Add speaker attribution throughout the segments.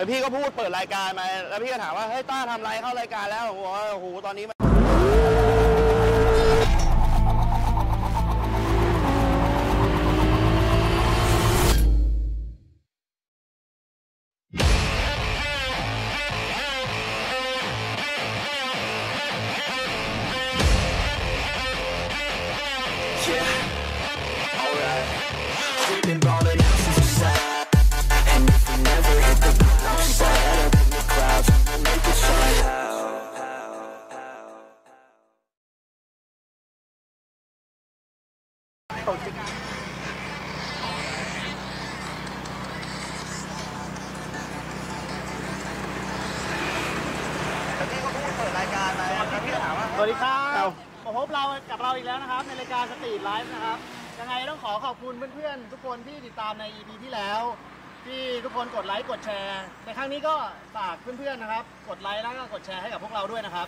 Speaker 1: แล้วพี่ก็พูดเปิดรายการมา แล้วพี่ก็ถามว่าเฮ้ยต้าทำไรเข้ารายการแล้วผมบอกว่าโอ้โหตอนนี้มัน อ
Speaker 2: บคุณเพื่อนๆ ทุกคนที่ติดตามใน EP ที่แล้ว ที่ทุกคนกดไลค์กดแชร์ในครั้งนี้ก็ฝากเพื่อนๆนะครับ กดไลค์แล้วก็กดแชร์ให้กับพวกเราด้วยนะครับ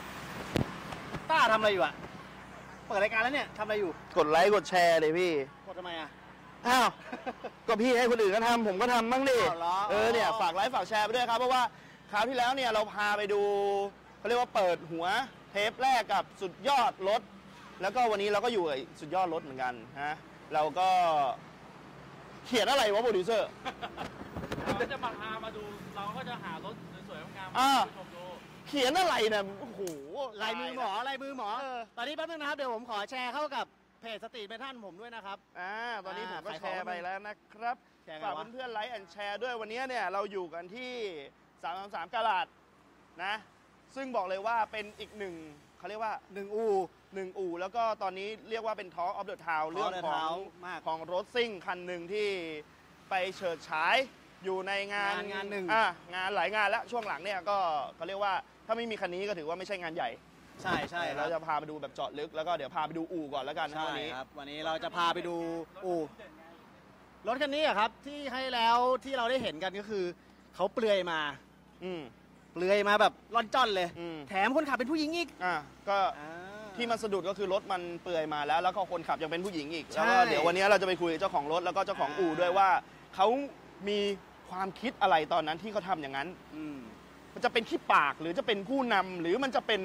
Speaker 2: ต้าทำอะไรอยู่อะเปิดรายการแล้วเนี่ยทำอะไรอยู่
Speaker 1: กดไลค์กดแชร์เลยพี่
Speaker 2: กดทำไมอะ
Speaker 1: อ้าว ก็พี่ให้คนอื่นก็ทำผมก็ทำบ้างดิ
Speaker 2: อ้าวเหรอ
Speaker 1: เออเนี่ยฝากไลค์ฝากแชร์ไปด้วยครับ เพราะว่าคราวที่แล้วเนี่ยเราพาไปดูเขาเรียกว่าเปิดหัวเทปแรกกับสุดยอดรถ แล้วก็วันนี้เราก็อยู่กับสุดยอดรถเหมือนกันฮะเราก็ เขียนอะไรวะโปรดิวเซอร์
Speaker 3: เราก็จะมาพามาดู เราก็จะหารถสวยๆงามๆ
Speaker 1: อ่า
Speaker 3: ให้ผู้ชมดู
Speaker 1: เขียนอะไรเนี่ยโอ้โห
Speaker 2: ลายมือหมอลายมือหมอ
Speaker 1: เออ
Speaker 2: ตอนนี้แป๊บนึงนะครับ เดี๋ยวผมขอแชร์เข้ากับเพจ Street Metal ผมด้วยนะครับ
Speaker 1: อ่าตอนนี้ผมก็
Speaker 2: อ่า
Speaker 1: แชร์ไปแล้วนะครับ
Speaker 2: แชร์ไง
Speaker 1: ฝาก
Speaker 2: วะ
Speaker 1: เพื่อนๆ like and share ด้วยวันนี้เนี่ยเราอยู่กันที่ 333 Garageนะ ซึ่งบอกเลยว่าเป็นอีกหนึ่งเขาเรียกว่า
Speaker 2: หนึ่งอู
Speaker 1: หนึ่งอู่แล้วก็ตอนนี้เรียกว่าเป็นท้อออฟเดอะทาว
Speaker 2: Talk
Speaker 1: เรื่อง
Speaker 2: of the
Speaker 1: ของ
Speaker 2: Town มาก
Speaker 1: ของรถซิ่งคันหนึ่งที่ไปเฉิดฉายอยู่ในงาน
Speaker 2: งานงานหนึ่ง
Speaker 1: อะงานหลายงานแล้วช่วงหลังเนี่ยก็เขาเรียกว่าถ้าไม่มีคันนี้ก็ถือว่าไม่ใช่งานใหญ่
Speaker 2: ใช่ใช่ค
Speaker 1: เรา
Speaker 2: รับ
Speaker 1: จะพาไปดูแบบเจาะลึกแล้วก็เดี๋ยวพาไปดูอู่ก่อนแล้วกันนะ
Speaker 2: ใช่
Speaker 1: วันนี้
Speaker 2: ครับ วันนี้เราจะพาไปดูอู่รถคันนี้อะครับที่ให้แล้วที่เราได้เห็นกันก็คือเขาเปลือยมา
Speaker 1: อืม
Speaker 2: เปลือยมาแบบร่อนจ้อนเลย
Speaker 1: อืม
Speaker 2: แถมคนขับเป็นผู้หญิงอีก
Speaker 1: อะก็
Speaker 2: อ่า
Speaker 1: ที่มันสะดุดก็คือรถมันเปลือยมาแล้ว แล้วก็คนขับยังเป็นผู้หญิงอีก
Speaker 2: ใช่
Speaker 1: แล้วก็เดี๋ยววันนี้เราจะไปคุยกับเจ้าของรถแล้วก็เจ้าของอู่ด้วยว่าเขามีความคิดอะไรตอนนั้นที่เขาทำอย่างนั้น
Speaker 2: อืม
Speaker 1: มันจะเป็นขี้ปากหรือจะเป็นผู้นำหรือมันจะเป็น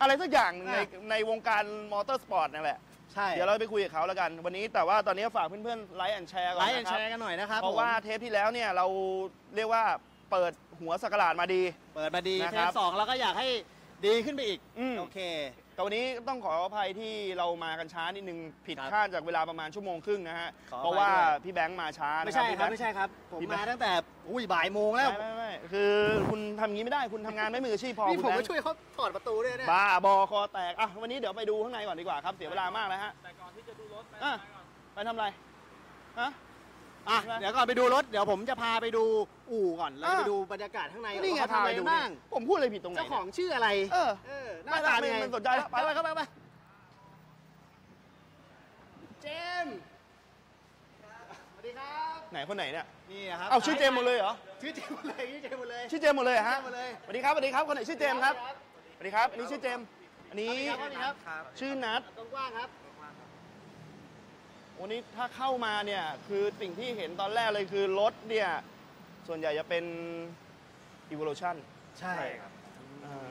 Speaker 1: อะไรสักอย่างหนึ่งใน
Speaker 2: อะ
Speaker 1: ในวงการมอเตอร์สปอร์ตนั่นแหละ
Speaker 2: ใช่
Speaker 1: เดี๋ยวเราไปคุยกับเขาแล้วกัน วันนี้แต่ว่าตอนนี้ฝากเพื่อนๆ like and share ก่อน
Speaker 2: ไลค์แอน
Speaker 1: นะค
Speaker 2: แช
Speaker 1: รับ
Speaker 2: ร์กันหน่อยนะครับ
Speaker 1: เพราะว่า
Speaker 2: ผม
Speaker 1: เทปที่แล้วเนี่ยเราเรียกว่าเปิดหัวสกราดมาดี
Speaker 2: เปิดมาดี
Speaker 1: นะ
Speaker 2: เท
Speaker 1: ครั
Speaker 2: ป
Speaker 1: บ
Speaker 2: สองเราก็อยากให้ดีขึ้นไปอีก
Speaker 1: อืม
Speaker 2: โอเค
Speaker 1: แต่วันนี้ต้องขออภัยที่เรามากันช้านิดนึงผิด
Speaker 2: ครับ
Speaker 1: คาดจากเวลาประมาณชั่วโมงครึ่งนะฮะ
Speaker 2: ขออภัย
Speaker 1: เพราะว่า
Speaker 2: ด้วย
Speaker 1: พี่แบงค์มาช้านะ
Speaker 2: ไม่ใช่
Speaker 1: พี่
Speaker 2: ครับ
Speaker 1: แง
Speaker 2: ไม่ใช่ครับ ผม
Speaker 1: พี่แบงค์
Speaker 2: มาตั้งแต่อุ้ยบ่ายโมงแล้ว
Speaker 1: ไม่ไม่ไม่คือคุณทำอย่างนี้ไม่ได้คุณทำงานไม่มืออาชีพพอ
Speaker 2: นี่
Speaker 1: คุณ
Speaker 2: ผม
Speaker 1: แบง
Speaker 2: ก็
Speaker 1: ค์
Speaker 2: ช่วยเขาถอดประตูด้วยเนี่ย
Speaker 1: บ้าบอคอแตกอะวันนี้เดี๋ยวไปดูข้างในก่อนดีกว่าครับเสียเวลามากแล้วฮะ
Speaker 3: แต่ก่อนที่จะดูรถไป
Speaker 1: อะ
Speaker 3: ไปก่อน
Speaker 1: ไปทำอะไรฮะ
Speaker 2: อะ
Speaker 1: ใช่ไหม
Speaker 2: เดี๋ยวก่อนไปดูรถ เดี๋ยวผมจะพาไปดูอู่ก่อนแล้ว
Speaker 1: อะ
Speaker 2: ไปดูบรรยากาศข้างใน
Speaker 1: ก็นี่ไง
Speaker 2: ว่าเขาทำอะไร
Speaker 1: พาไปดู
Speaker 2: บ้าง
Speaker 1: นี่ผมพูดอะไรผิดตรงไหน
Speaker 2: เจ้าของชื่ออะไร
Speaker 1: เออ
Speaker 2: เออห
Speaker 1: ไม่
Speaker 2: น้าตา
Speaker 1: ไม่
Speaker 2: เป็นไง
Speaker 1: ไม่สนใจแล้วไปไปเข้าไปไป
Speaker 2: เจมส์สวัสดีครับ
Speaker 1: ไหนคนไหนเนี่ย
Speaker 2: นี่ครับ
Speaker 1: เอาชื่อเจมส์หมดเลยเหรอ
Speaker 2: ชื่อเจมส์หมดเลยชื่อเจมส์หมดเลย
Speaker 1: ชื่อเจมส์หมดเลยเหรอฮะ
Speaker 2: เจมส์หมดเลย
Speaker 1: สวัสดีครับสวัสดีครับคนไหนชื่อเจมส์ครับสวัสดีครับอันนี้ชื่อเจมส์อันนี้
Speaker 2: สวัสดีครับ
Speaker 1: ชื่อนัท
Speaker 2: ตรงกว้างครับ
Speaker 1: วันนี้ถ้าเข้ามาเนี่ยคือสิ่งที่เห็นตอนแรกเลยคือรถเนี่ยส่วนใหญ่จะเป็น evolution
Speaker 2: ใช่ครับ
Speaker 1: อ่า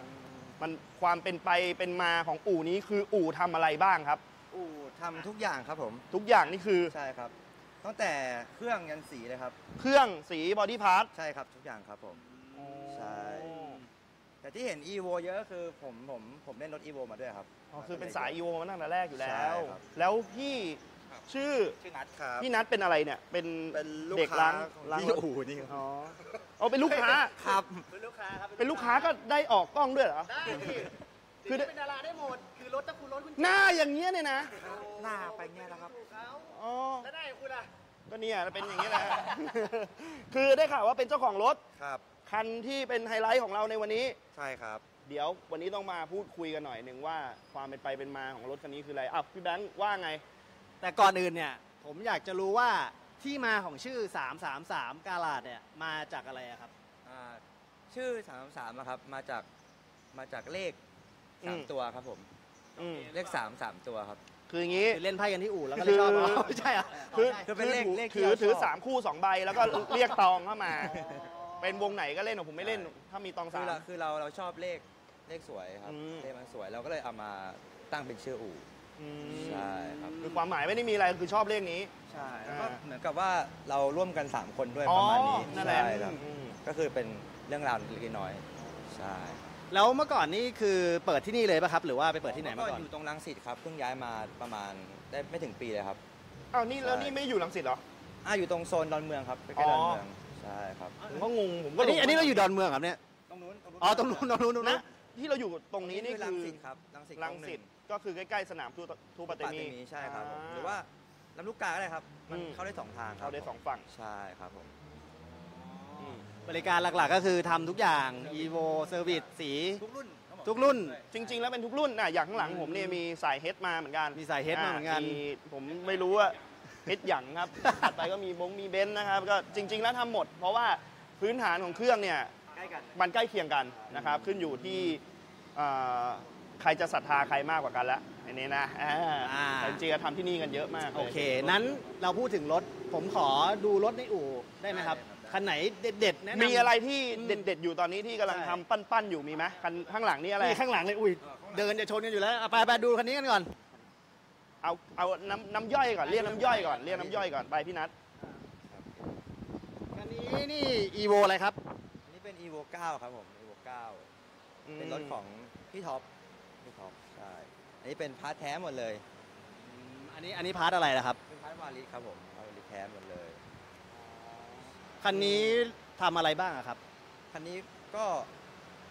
Speaker 1: มันความเป็นไปเป็นมาของอู่นี้คืออู่ทำอะไรบ้างครับ
Speaker 4: อู่ทำทุกอย่างครับผม
Speaker 1: ทุกอย่างนี่คือ
Speaker 4: ใช่ครับ ตั้งแต่เครื่องยันสีเลยครับ
Speaker 1: เครื่องสี body part
Speaker 4: ใช่ครับทุกอย่างครับผมใช่แต่ที่เห็น EVO เยอะก็คือผมผมผมเล่นรถ EVO มาด้วยครับ
Speaker 1: อ๋อคือเป็นสาย evo มาตั้งแต่แรกอยู่แล้
Speaker 4: ใช่
Speaker 1: ว
Speaker 4: ครับ
Speaker 1: แล้วพี่ ชื่อ
Speaker 4: ชื่อนัทครับ
Speaker 1: พี่นัทเป็นอะไรเนี่ย เป็น
Speaker 4: เป็นลูก
Speaker 1: เด็ก
Speaker 4: ค้า
Speaker 1: ล้าง
Speaker 4: ของ
Speaker 1: ล้าง
Speaker 4: ที่
Speaker 1: รถ
Speaker 4: อู่นี่ครับ
Speaker 1: อ๋อเอาเป็นลูกค้า
Speaker 4: ครับ
Speaker 2: เป็นลูกค้าครับ
Speaker 1: เป็นลูกค้าก็ได้ออกกล้องด้วยเหรอ
Speaker 2: ได้พี่
Speaker 1: คื
Speaker 2: คืออ
Speaker 1: ได้
Speaker 2: เป็นดาราได้หมด คือรถถ้าคุณรถคุณ
Speaker 1: หน้าอย่างเงี้ยเนี่ยนะ
Speaker 4: หน้าไปเงี้ยแล้วครับ
Speaker 2: เขา
Speaker 1: อ๋อ
Speaker 2: แล้วได้คุณล่ะ
Speaker 1: ก็เนี่ยเป็นอย่างนี้แหละ คือได้ข่าวว่าเป็นเจ้าของรถ
Speaker 4: ครับ
Speaker 1: คันที่เป็นไฮไลท์ของเราในวันนี้
Speaker 4: ใช่ครับ
Speaker 1: เดี๋ยววันนี้ต้องมาพูดคุยกันหน่อยหนึ่งว่าความเป็นไปเป็นมาของรถคันนี้คืออะไรอ้าวพี่แบงค์ว่าไง
Speaker 2: แต่ก่อนอื่นเนี่ยผมอยากจะรู้ว่าที่มาของชื่อ 333 กาลาดเนี่ยมาจากอะไรอะครับ
Speaker 4: อ่าชื่อ333อะครับมาจากมาจากเลข
Speaker 1: อืม
Speaker 4: 3ตัวครับผม
Speaker 1: อืม
Speaker 4: เลข3 3ตัวครับ
Speaker 1: คืออย่างนี้
Speaker 2: คือเล่นไพ่กันที่อู่แล้วก็เลยชอบ
Speaker 1: คือ
Speaker 2: เอาไม่ใช่เหรอ
Speaker 1: คือ
Speaker 4: คือเป็นเลข
Speaker 1: ถือ
Speaker 4: เลขที่
Speaker 1: ถือ
Speaker 4: เราชอบ
Speaker 1: ถือสามคู่สองใบแล้วก็เรียกตองเข้ามา เป็นวงไหนก็เล่นอะผมไม่เล่น
Speaker 5: ใช่
Speaker 1: ถ้ามีตอง
Speaker 5: คื
Speaker 1: สา
Speaker 5: อ
Speaker 1: ม
Speaker 5: เราคือเราเราชอบเลขเลขสวยครับ
Speaker 1: อืม
Speaker 5: เลขมันสวยเราก็เลยเอามาตั้งเป็นชื่ออู่
Speaker 1: อืม
Speaker 5: ใช่ครับ
Speaker 1: คือความหมายไม่ได้มีอะไรคือชอบเลขนี้
Speaker 5: ใช่แล้วก็
Speaker 1: อ่า
Speaker 5: เหมือนกับว่าเราร่วมกัน 3 คนด้วย
Speaker 1: อ๋
Speaker 5: ป
Speaker 1: อ
Speaker 5: ระมาณนี้
Speaker 1: นั่นแหละ
Speaker 5: ใช่ครับ
Speaker 1: อืม
Speaker 5: ก็คือเป็นเรื่องราวเล็กๆน้อยๆใช่
Speaker 2: แล้วเมื่อก่อนนี่คือเปิดที่นี่เลยป่ะครับ หรือว่าไปเปิดที่ไหนมาก่อน
Speaker 5: อยู่ตรงรังสิตครับเพิ่งย้ายมาประมาณได้ไม่ถึงปีเลยครับ
Speaker 1: อ้าวนี่แล้ว
Speaker 5: ใช่
Speaker 1: นี่ไม่อยู่ลังสิตเหรอ
Speaker 5: อ่าอยู่ตรงโซนดอนเมืองครับใกล้ๆดอนเมืองใช่ครับ
Speaker 1: ผมก็งงผมก็
Speaker 2: อันนี้
Speaker 1: หลง
Speaker 2: อันนี้เราอยู่ดอนเมืองครับเนี่ย
Speaker 5: ตรงนู้น
Speaker 2: อ๋อตรงนู้นตรงนู้นตรงนู้
Speaker 1: นะ
Speaker 2: น
Speaker 1: ที่เราอยู่ตรงนี้นี่
Speaker 5: รั
Speaker 1: คื
Speaker 5: ง
Speaker 1: อ
Speaker 5: สิตครับรังสิต
Speaker 1: ลังสิต ก็คือใกล้ๆสนามทูทูปา
Speaker 5: ปา
Speaker 1: เต
Speaker 5: เต
Speaker 1: มี
Speaker 5: มีใช่ครับผม
Speaker 1: อ่า
Speaker 5: หรือว่าลำลูกกาก็ได้ครับ มัน
Speaker 1: อืม
Speaker 5: เข้าได้สองทางครับ
Speaker 1: เข้าได้สองฝั่ง
Speaker 5: ใช่ครับผม
Speaker 1: อืม
Speaker 2: บริการหลักๆก็คือทำทุกอย่าง evo service สี
Speaker 5: ทุกรุ่นทั้งหมด
Speaker 2: ทุกรุ่น
Speaker 1: จริง ๆ แล้วเป็นทุกรุ่นนะอย่างข้างหลังผมเนี่ยมีสายเฮดมาเหมือนกัน
Speaker 2: มีสาย head มาเหมือนกัน
Speaker 1: ผมไม่รู้ว่าเฮดหยังครับถัดไปก็มีบงมีเบนซ์นะครับก็จริง ๆ แล้วทำหมด เพราะว่าพื้นฐานของเครื่องเนี่ย
Speaker 2: ใกล้กัน
Speaker 1: มันใกล้เคียงกันนะครับขึ้นอยู่ที่เอ่อ ใครจะศรัทธาใครมากกว่ากันละอันนี้นะอ่า
Speaker 2: อ่า
Speaker 1: แต่จริงๆก็ทำที่นี่กันเยอะมากลย
Speaker 2: โอเค นั้นเราพูดถึงรถ ผมขอดูรถในอู่ได้ไหมครับ คันไหนเด็ดๆแนะนำ
Speaker 1: มีอะไรที่
Speaker 2: อืม
Speaker 1: เด็ดๆ อยู่ตอนนี้ที่กำลัง
Speaker 2: ใช่
Speaker 1: ทำปั้นๆ อยู่มีไหมคันข้างหลังนี่อะไร
Speaker 2: นี่ข้างหลังเลย อุ้ย เดินจะชนกันอยู่แล้วเอาไปไปดูคันนี้กันก่อน
Speaker 1: เอาเอาน้ำน้ำย่อยก่อน เรียกน้ำย่อยก่อน เรียกน้ำย่อยก่อน ไปพี่นัท
Speaker 2: คันนี้นี่ evo อะไรครับ
Speaker 5: อันนี้เป็น evo 9 ครับผม evo 9 เป็นรถของพี่ท็อปพี่ท็อปใช่ อันนี้เป็น part แท้หมดเลย
Speaker 2: อันนี้อันนี้ part อะไรนะครับ
Speaker 5: เป็น part Varis ครับผม Varis แท้หมดเลย
Speaker 2: คันนี้ทำอะไรบ้างอะครับ
Speaker 5: คันนี้ก็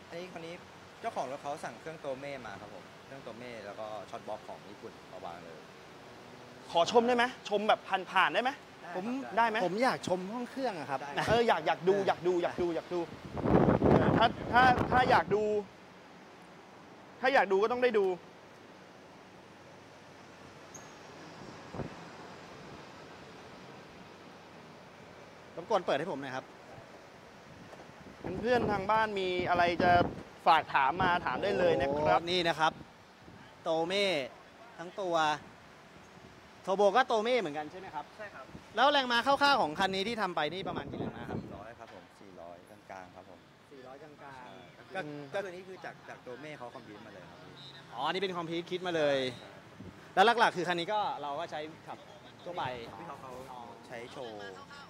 Speaker 5: อันนี้คันนี้เจ้าของรถเขาสั่งเครื่อง Tomei มาครับผม เครื่อง Tomei แล้วก็ short block ของญี่ปุ่นมาวางเลย
Speaker 1: ขอชมได้ไหมชมแบบผ่านๆได้ไหม
Speaker 2: ผม
Speaker 1: ได้ไหม
Speaker 2: ผมอยากชมห้องเครื่องอะครับ
Speaker 1: เอออยากอยากดูอยากดูอยากดูอยากดูเออถ้าถ้าถ้าอยากดู ถ้าอยากดูก็ต้องได้ดู
Speaker 2: รบกวนเปิดให้ผมหน่อยครับ
Speaker 1: เพื่อนๆทางบ้านมีอะไรจะฝากถามมาถามได้เลยนะครับ
Speaker 2: โอ้นี่นะครับ โตเม่ทั้งตัวโทโบก็โตเม่เหมือนกันใช่ไหมครับ
Speaker 5: ใช่ครับ
Speaker 2: แล้วแรงม้าคร่าวๆของคันนี้ที่ทำไปนี่ประมาณกี่แรงม้าครับ
Speaker 5: 400 ครับผม 400 กลางๆครับผม
Speaker 2: 400กลาง
Speaker 5: ก็
Speaker 2: อืม
Speaker 5: ก็คือนี่คือจากจากโตเม่เขาคอมพิวมาเลยครับพี่
Speaker 2: ๆอ๋อนี่เป็นคอมพิวต์คิดมาเลย แล้วหลักๆ คือคันนี้ก็เราก็ใช้ขับทั่วไป
Speaker 5: พี่ท็อปเขาใช้โชว์ใช่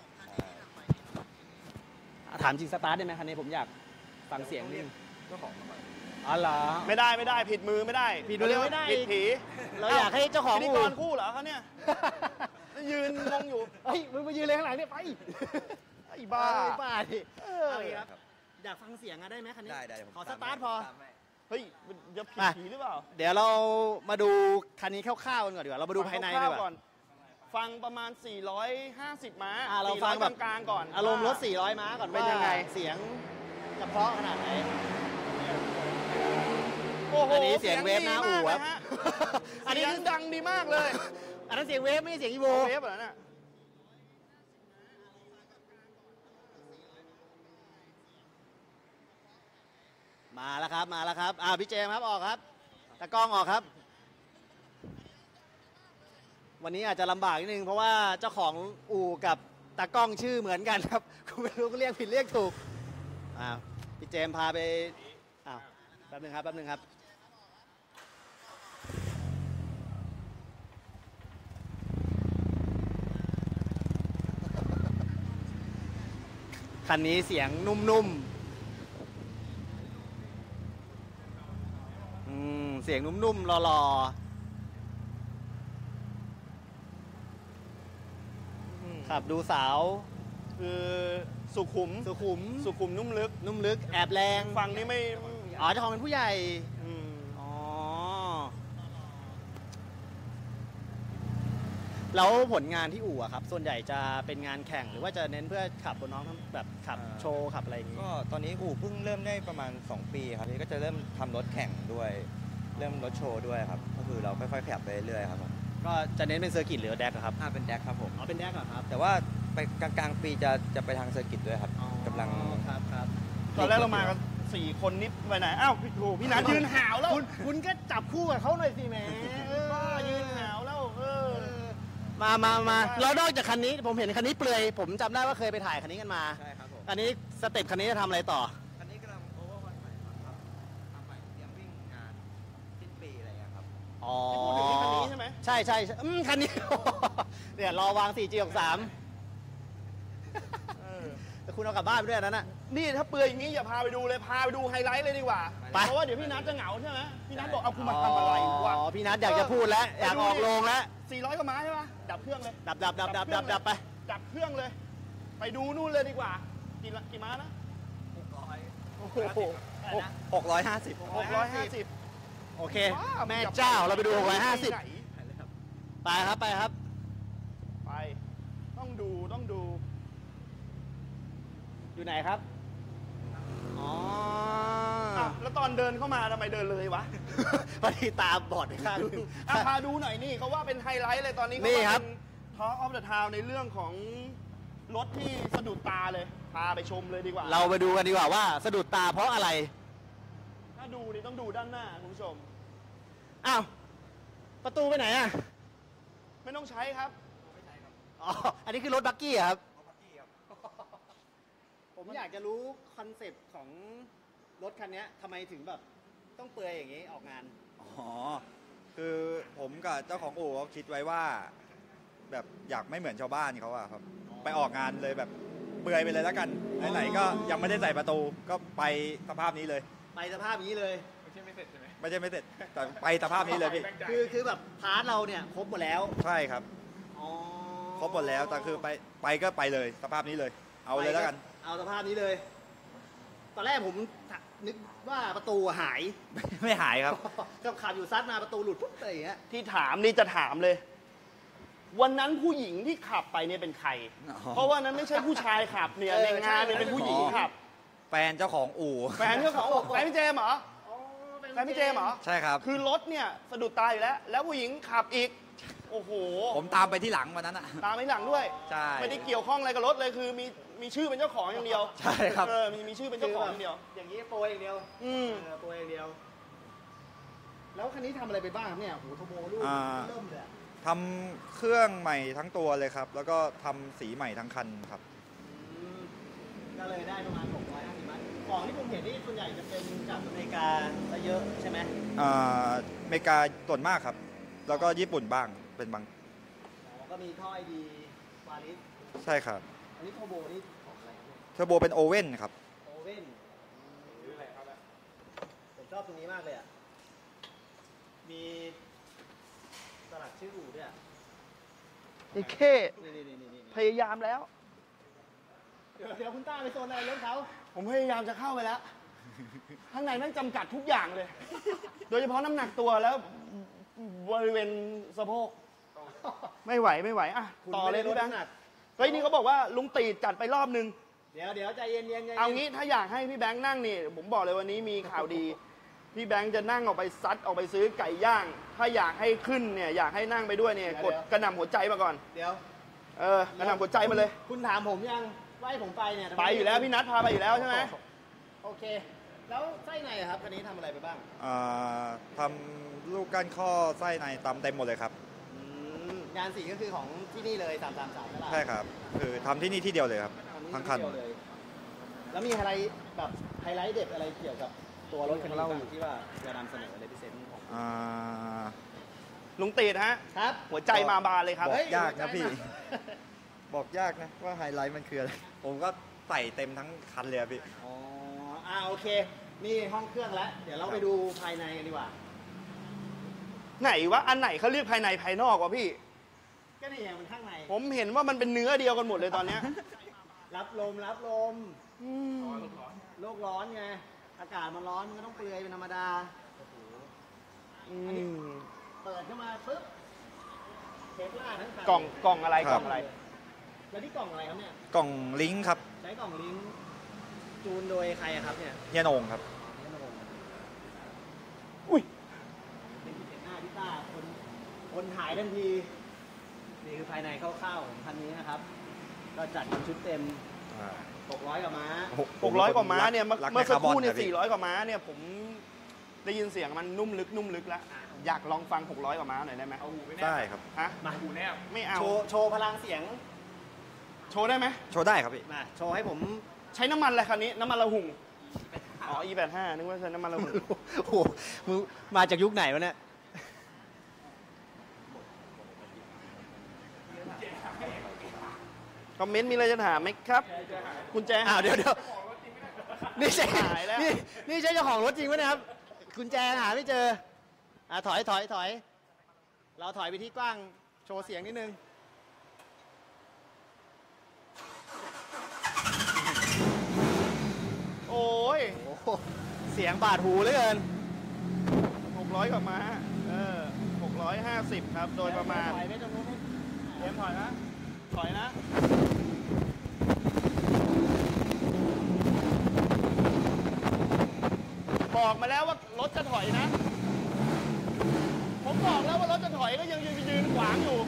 Speaker 2: ถามจริงสตาร์ทได้ไหมคันนี้ผมอยากฟังเสียงนิดนึง
Speaker 5: เจ้าของ
Speaker 2: อ๋อเหรอ
Speaker 1: ไม่ได้ไม่ได้ผิดมือไม่ได้
Speaker 2: ผิดมือ
Speaker 1: เขาเรียกว่า
Speaker 2: ไม่ได้
Speaker 1: ผิดผี
Speaker 2: เราอยากให้เจ้าของ
Speaker 1: พิธี
Speaker 2: อู่
Speaker 1: กรคู่เหรอเขาเนี่ยยืนงงอยู่
Speaker 2: เฮ้ยมึงมายืนเลยข้างหลังเนี่ยไป
Speaker 1: ไอ้บ้า
Speaker 2: ไอ้บ้าดิ
Speaker 1: เออ
Speaker 2: เอาอีกครับอยากฟังเสียงอะได้ไหมคันนี้
Speaker 5: ได้ได้ผม
Speaker 2: ขอสตาร์ทพอ
Speaker 5: ตามให้
Speaker 1: เฮ้ยมันจะผิด
Speaker 2: มา
Speaker 1: ผีหรือเปล่า
Speaker 2: เดี๋ยวเรามาดูคันนี้คร่าวๆกันก่อนดีกว่าเรามาดูภายใน
Speaker 1: ฟังค
Speaker 2: ดี
Speaker 1: ร่ว
Speaker 2: ก
Speaker 1: ๆก่อ
Speaker 2: ว่า
Speaker 1: น ฟังประมาณ 450 ม้า
Speaker 2: อะเราฟัง
Speaker 1: 400
Speaker 2: แบบ
Speaker 1: กลางๆก่อน
Speaker 2: อารมณ์รถ 400 ม้าก่อน
Speaker 1: เป็นยังไง
Speaker 2: ว่าเสียงจะเพราะขนาดไหน
Speaker 1: โอ้โห
Speaker 2: อันนี้เสียงเวฟหน้าอู่ครับ
Speaker 1: ดีมากเลยฮะ
Speaker 2: อันนี้
Speaker 1: เสียงดังดีมากเลย
Speaker 2: อันนั้นเสียงเวฟไม่ใช่เสียงอีโว
Speaker 1: เวฟเหรอเนี่ย
Speaker 2: มาแล้วครับมาแล้วครับอ่าพี่เจมส์ครับออกครับตากล้องออกครับ วันนี้อาจจะลำบากนิดนึงเพราะว่าเจ้าของอู่กับตากล้องชื่อเหมือนกันครับคุณไม่รู้ก็เรียกผิดเรียกถูกอ่าวพี่เจมพาไปอ้าวแป๊บนึงครับแป๊บนึงครับคันนี้เสียงนุ่มๆอืมเสียงนุ่มๆหล่อ
Speaker 1: อื ม
Speaker 2: ๆขับดูสาว
Speaker 1: คือสุขุม
Speaker 2: สุขุม
Speaker 1: สุขุมนุ่มลึก
Speaker 2: นุ่มลึกแอบแรง
Speaker 1: ฟังนี่ไม่
Speaker 2: อ๋อเจ้าของเป็นผู้ใหญ่
Speaker 1: อืม
Speaker 2: อ๋อแล้วผลงานที่อู่อะครับ ส่วนใหญ่จะเป็นงานแข่งหรือว่าจะเน้นเพื่อขับบนน้องแบบขับโชว์ขับอะไรอย่างงี้
Speaker 5: ก็ตอนนี้อู่เพิ่งเริ่มได้ประมาณ 2 ปีครับพี่ก็จะเริ่มทำรถแข่งด้วย เริ่มรถโชว์ด้วยครับ ก็คือเราค่อยๆขยับไปเรื่อยๆครับผม
Speaker 2: ก็จะเน้นเป็น circuit หรือ drag อะครับ
Speaker 5: อ่าเป็น drag ครับผม
Speaker 2: อ๋อเป็น drag เหรอครับ
Speaker 5: แต่ว่าไปกลางๆปีจะจะไปทาง circuit ด้วยครับกำลัง
Speaker 2: ครับครับ
Speaker 1: ตอนแรกเรามากันสี่คนนิดไปไหนอ้าวพี่โถพี่นัทยืนหาวแล้ว
Speaker 2: คุณคุณก็จับคู่กับเขาหน่อยสิแหม
Speaker 1: บ้ายืนหาวแล้วเออ
Speaker 2: มามามา
Speaker 1: ใช่
Speaker 2: แล้วนอกจากคันนี้ผมเห็นคันนี้เปลือย ผมจำได้ว่าเคยไปถ่ายคันนี้กันมา
Speaker 5: ใช่ครับผม
Speaker 2: อันนี้ step คันนี้จะทำอะไรต่อ
Speaker 4: อ๋อ
Speaker 1: พูดถึงที่คันนี้ใช่ไหม
Speaker 2: ใช่ใช่ใช่อืมคันนี้เนี่ยรอวาง 4G63
Speaker 1: เออ
Speaker 2: แต่คุณเอากลับบ้านไปด้วยอันนั้นน่ะ
Speaker 1: นี่ถ้าเปลือยอย่างนี้อย่าพาไปดูเลยพาไปดูไฮไลท์เลยดีกว่า
Speaker 2: ไป
Speaker 1: เพราะว่าเดี๋ยวพี่นัทจะเหงาใช่ไหมพี่นัทบอกเอาคุณมาทำอะไรวะ
Speaker 2: อ๋อพี่นัทอยากจะพูดแล้ว อยากออกโรงแล้ว
Speaker 1: 400กว่าม้าใช่ปะดับเครื่องเลย
Speaker 2: ดับดับดับดับดับดับไป
Speaker 1: ดับเครื่องเลย ไปดูนู่นเลยดีกว่า กี่ละกี่ม้านะ โอ้โห
Speaker 4: หกร้อยห้าสิบ
Speaker 1: หกร้อยห้าสิบ
Speaker 2: โอเค แม่เจ้าเราไปดู650ไปครับไปครับ
Speaker 1: ไป ต้องดูต้องดู
Speaker 2: อยู่ไหนครับ อ๋อ
Speaker 1: อะแล้วตอนเดินเข้ามาทำไมเดินเลยวะ
Speaker 2: พอดีตาบอดไปข้างหนึ่ง
Speaker 1: อะพาดูหน่อยนี่เขาว่าเป็นไฮไลท์เลยตอนนี้
Speaker 2: นี่ครับ
Speaker 1: top of the town ในเรื่องของรถที่สะดุดตาเลย พาไปชมเลยดีกว่า
Speaker 2: เราไปดูกันดีกว่าว่าสะดุดตาเพราะอะไร
Speaker 1: ถ้า ดูนี่ต้องดูด้านหน้าคุณผู้ชม
Speaker 2: อ้าว ประตูไปไหนอะ
Speaker 1: ไม่ต้องใช้ครับ
Speaker 2: อ๋อ อันนี้คือรถบักกี้เหรอครับ ผมอยากจะรู้คอนเซปต์ของรถคันนี้ทำไมถึงแบบ ต้องเปลือยอย่างนี้ออกงาน
Speaker 4: อ๋อ คือผมกับเจ้าของอู่เขาคิดไว้ว่า แบบอยากไม่เหมือนชาวบ้านเขาอะครับ ไปออกงานเลยแบบเปลือยไปเลยแล้วกัน ไหนๆก็ยังไม่ได้ใส่ประตูก็ไปสภาพนี้เลย
Speaker 2: ไปสภาพนี้เลย
Speaker 4: ไม่ใช่ไม่เสร็จแต่ไปสภาพนี้เลยพี่
Speaker 2: คือคือแบบพาร์ทเราเนี่ยครบหมดแล้ว
Speaker 4: ใช่ครับ
Speaker 2: อ๋อ
Speaker 4: ครบหมดแล้วแต่คือไปไปก็ไปเลยสภาพนี้เลย เอาเลยแล้วกัน
Speaker 2: เอาสภาพนี้เลย ตอนแรกผมนึกว่าประตูหาย
Speaker 4: ไม่หายครับ
Speaker 2: กับขับอยู่ซัดมาประตูหลุดปุ๊บอะไรอย่างเงี้ย
Speaker 1: ที่ถามนี่จะถามเลย วันนั้นผู้หญิงที่ขับไปเนี่ยเป็นใคร
Speaker 4: อ๋อ
Speaker 1: เพราะว่านั้นไม่ใช่ผู้ชายขับเนี่ย
Speaker 2: เออ
Speaker 1: ในงานเนี่ย
Speaker 2: ใช่
Speaker 1: เป็นผู้หญิงขับ
Speaker 4: แฟนเจ้าของอู่
Speaker 1: แฟนเจ้าของแฟนพี่เจมส์เหรอแฟนพี่เจมส์เหรอ
Speaker 4: ใช่ครับ
Speaker 1: คือรถเนี่ยสะดุดตาอยู่แล้ว แล้วผู้หญิงขับอีก โอ้โห
Speaker 4: ผมตามไปที่หลังวันนั้นอะ
Speaker 1: ตามไปหลังด้วย
Speaker 4: ใช่
Speaker 1: ไม่ได้เกี่ยวข้องอะไรกับรถเลยคือมีมีชื่อเป็นเจ้าของอย่างเดียว
Speaker 4: ใช่ครับ
Speaker 1: เออ มีมีชื่อเป็นเจ้าของอย่างเดียว
Speaker 2: อย่างนี้โปรยอย่างเดียว
Speaker 1: อืม
Speaker 2: เออโปรยอย่างเดียว แล้วคันนี้ทำอะไรไปบ้างครับเนี่ยโอ้โหโทโบลูก
Speaker 4: อ่า
Speaker 2: เริ่มเลยอะ
Speaker 4: ทำเครื่องใหม่ทั้งตัวเลยครับ แล้วก็ทำสีใหม่ทั้งคันครับ
Speaker 2: อืมก็เลยได้ประมาณ650มัด ของที่ผมเห็นนี่ส่วนใหญ่จะเป็นจากอเมริกาซะเยอะใช่ไหม
Speaker 4: อ่าอเมริกาส่วนมากครับ แล้วก็ญี่ปุ่นบ้างเป็นบาง
Speaker 2: อ๋อก็มีท่อไอดีวาลิส
Speaker 4: ใช่ครับ
Speaker 2: อันนี้โทโบนี่ของอะไรครับเนี่ย
Speaker 4: เทอร์โบเป็นโอเว่นครับ
Speaker 2: โอเว่นผมชอบตรงนี้มากเลยอะ มีสลักชื่ออู่ด้วยอะ
Speaker 1: ไอ้เค
Speaker 2: นี่นี่นี่นี่นี่
Speaker 1: พยายามแล้ว
Speaker 2: เดี๋ยวเดี๋ยวคุณต้าไปโซนอะไรเรื่องเขา
Speaker 1: ผมพยายามจะเข้าไปแล้ว ข้างในแม่งจำกัดทุกอย่างเลย โดยเฉพาะน้ำหนักตัวแล้วบริเวณสะโพก ไม่ไหวไม่ไหวอะ
Speaker 2: คุณ
Speaker 1: ต่อ
Speaker 2: ไม่
Speaker 1: เล
Speaker 2: ได้
Speaker 1: ย
Speaker 2: ล
Speaker 1: พี่
Speaker 2: ด
Speaker 1: แบง
Speaker 2: น้ำ
Speaker 1: ค์
Speaker 2: หนัก
Speaker 1: เฮ้ยนี่เขาบอกว่าลุงตีดจัดไปรอบนึง
Speaker 2: เดี๋ยวเดี๋ยวใจเย็นๆใจเย็นๆ
Speaker 1: เอางี้ถ้าอยากให้พี่แบงค์นั่งนี่ ผมบอกเลยวันนี้มีข่าวดี พี่แบงค์จะนั่งออกไปซัดออกไปซื้อไก่ย่าง ถ้าอยากให้ขึ้นเนี่ยอยากให้นั่งไปด้วยเนี่ยกดกระหน่ำหัวใจมาก่อน
Speaker 2: เดี๋ยว
Speaker 1: เออกระหน่ำหัวใจมาเลย
Speaker 2: คุณถามผมยัง ว่าให้ผมไปเนี่ยทำม
Speaker 1: ไปอยู่แล้วพี่นัทพาไปอยู่แล้วใช่ไหม
Speaker 2: โอเค แล้วไส้ในอะครับคันนี้ทำอะไรไปบ้าง
Speaker 4: อ่าทำลูกก้านข้อไส้ในตำเต็มหมดเลยครับ
Speaker 2: อืมงานสีก็คือของที่นี่เลย333ตลาด
Speaker 4: ใช่ครับ คือทำที่นี่ที่เดียวเลยครับทั้งคัน
Speaker 2: เดียวเลยแล้วมีอะไรแบบไฮไลท์เด็ดอะไรเกี่ยวกับตัวรถคันนี้บ้างที่ว่าจะนำเสนอเลยพิเศษของ
Speaker 4: อ่า
Speaker 1: ลุงตีดฮะ
Speaker 2: ครับ
Speaker 1: หัวใจมาบานเลยครับ
Speaker 4: บ
Speaker 2: เฮ้
Speaker 4: อยกยากนะพี่
Speaker 2: หัวใจมา
Speaker 4: บอกยากนะว่าไฮไลท์มันคืออะไร ผมก็ใส่เต็มทั้งคันเลยอะพี่
Speaker 2: อ๋ออ่าโอเค นี่ห้องเครื่องแล้ว เดี๋ยวเราไปดูภายในกันดีกว่า
Speaker 1: ไหนวะอันไหนเขาเรียกภายในภายนอกวะพี่
Speaker 2: ก็นี่ไงมันข้างใน
Speaker 1: ผมเห็นว่ามันเป็นเนื้อเดียวกันหมดเลยตอนเนี้ย
Speaker 2: รับลมรับลม
Speaker 1: อืม
Speaker 2: โลกร้อนไง อากาศมันร้อนมันก็ต้องเปลือยเป็นธรรมดา
Speaker 1: อืม
Speaker 2: เปิดขึ้นมาปุ๊บเทปล่าทั้งคัน
Speaker 1: กล่องกล่องอะไร
Speaker 4: ค
Speaker 1: ก
Speaker 4: รั
Speaker 1: ล่
Speaker 4: บ
Speaker 1: องอะไร
Speaker 2: แล้วที่กล่องอะไรครับเนี่ย
Speaker 4: กล่องลิงก์ครับ
Speaker 2: ใช้กล่องลิงก์จูนโดยใครอะครับเนี่ย
Speaker 4: เฮียโหนงครับ
Speaker 1: อุ้ย
Speaker 2: เป็นที่เห็นหน้าพี่ต้าคนคนถ่ายทันที นี่คือภายในคร่าวๆของคันนี้นะครับ ก็จัดเป็นชุดเต็ม600กว่าม้า
Speaker 1: หกร้อยกว่าม้าเนี่ยเมื่อ
Speaker 4: รักใน
Speaker 1: เมื่อสักครู่เนี่ย
Speaker 4: คาร์บอนนะพี่
Speaker 1: สี่ร้อยกว่าม้าเนี่ยผมได้ยินเสียงมันนุ่มลึกนุ่มลึกแล้วอยากลองฟังหกร้อยกว่าม้าหน่อยได้ไหม
Speaker 3: เอาหูไปแนบ
Speaker 4: ได้ครับ
Speaker 1: ฮะ
Speaker 2: มา
Speaker 3: หูแนบ
Speaker 1: ไม่เอา
Speaker 2: โชว์โชว์พลังเสียง
Speaker 1: โชว์ได้ไหม
Speaker 4: โชว์ได้ครับพี่
Speaker 2: มาโชว์ให้ผม
Speaker 1: ใช้น้ำมันอะไรคันนี้ น้ำมันระหุ่ง อ๋อ E85 นึกว่าใช้น้ำมันระหุ่ง
Speaker 2: โอ้โหมึงมาจากยุคไหนวะเนี่ย
Speaker 1: คอมเมนต์มีอะไรจะถามไหมครับ คุณแจ
Speaker 2: อ้าวเดี๋ยวเดี๋ยวนี่ใช่
Speaker 1: หายแล้ว
Speaker 2: นี่นี่ใช่เจ้าของรถจริงไหมเนะครับ คุณแจหาไม่เจอ อ่าถอยถอยถอย เราถอยไปที่กว้าง โชว์เสียงนิดนึง
Speaker 1: โอ้ ย
Speaker 2: โอ้โหเสียงบาดหูเหลือเกิน
Speaker 1: 600กว่าม้าเออ650 ครับ โดยประมาณ
Speaker 2: ถอยไปตรงนู้น
Speaker 1: เอ็มถอยนะ ถอยนะ บอกมาแล้วว่ารถจะถอยนะ ผมบอกแล้วว่ารถจะถอยก็ยังยืนยืนขวางอยู่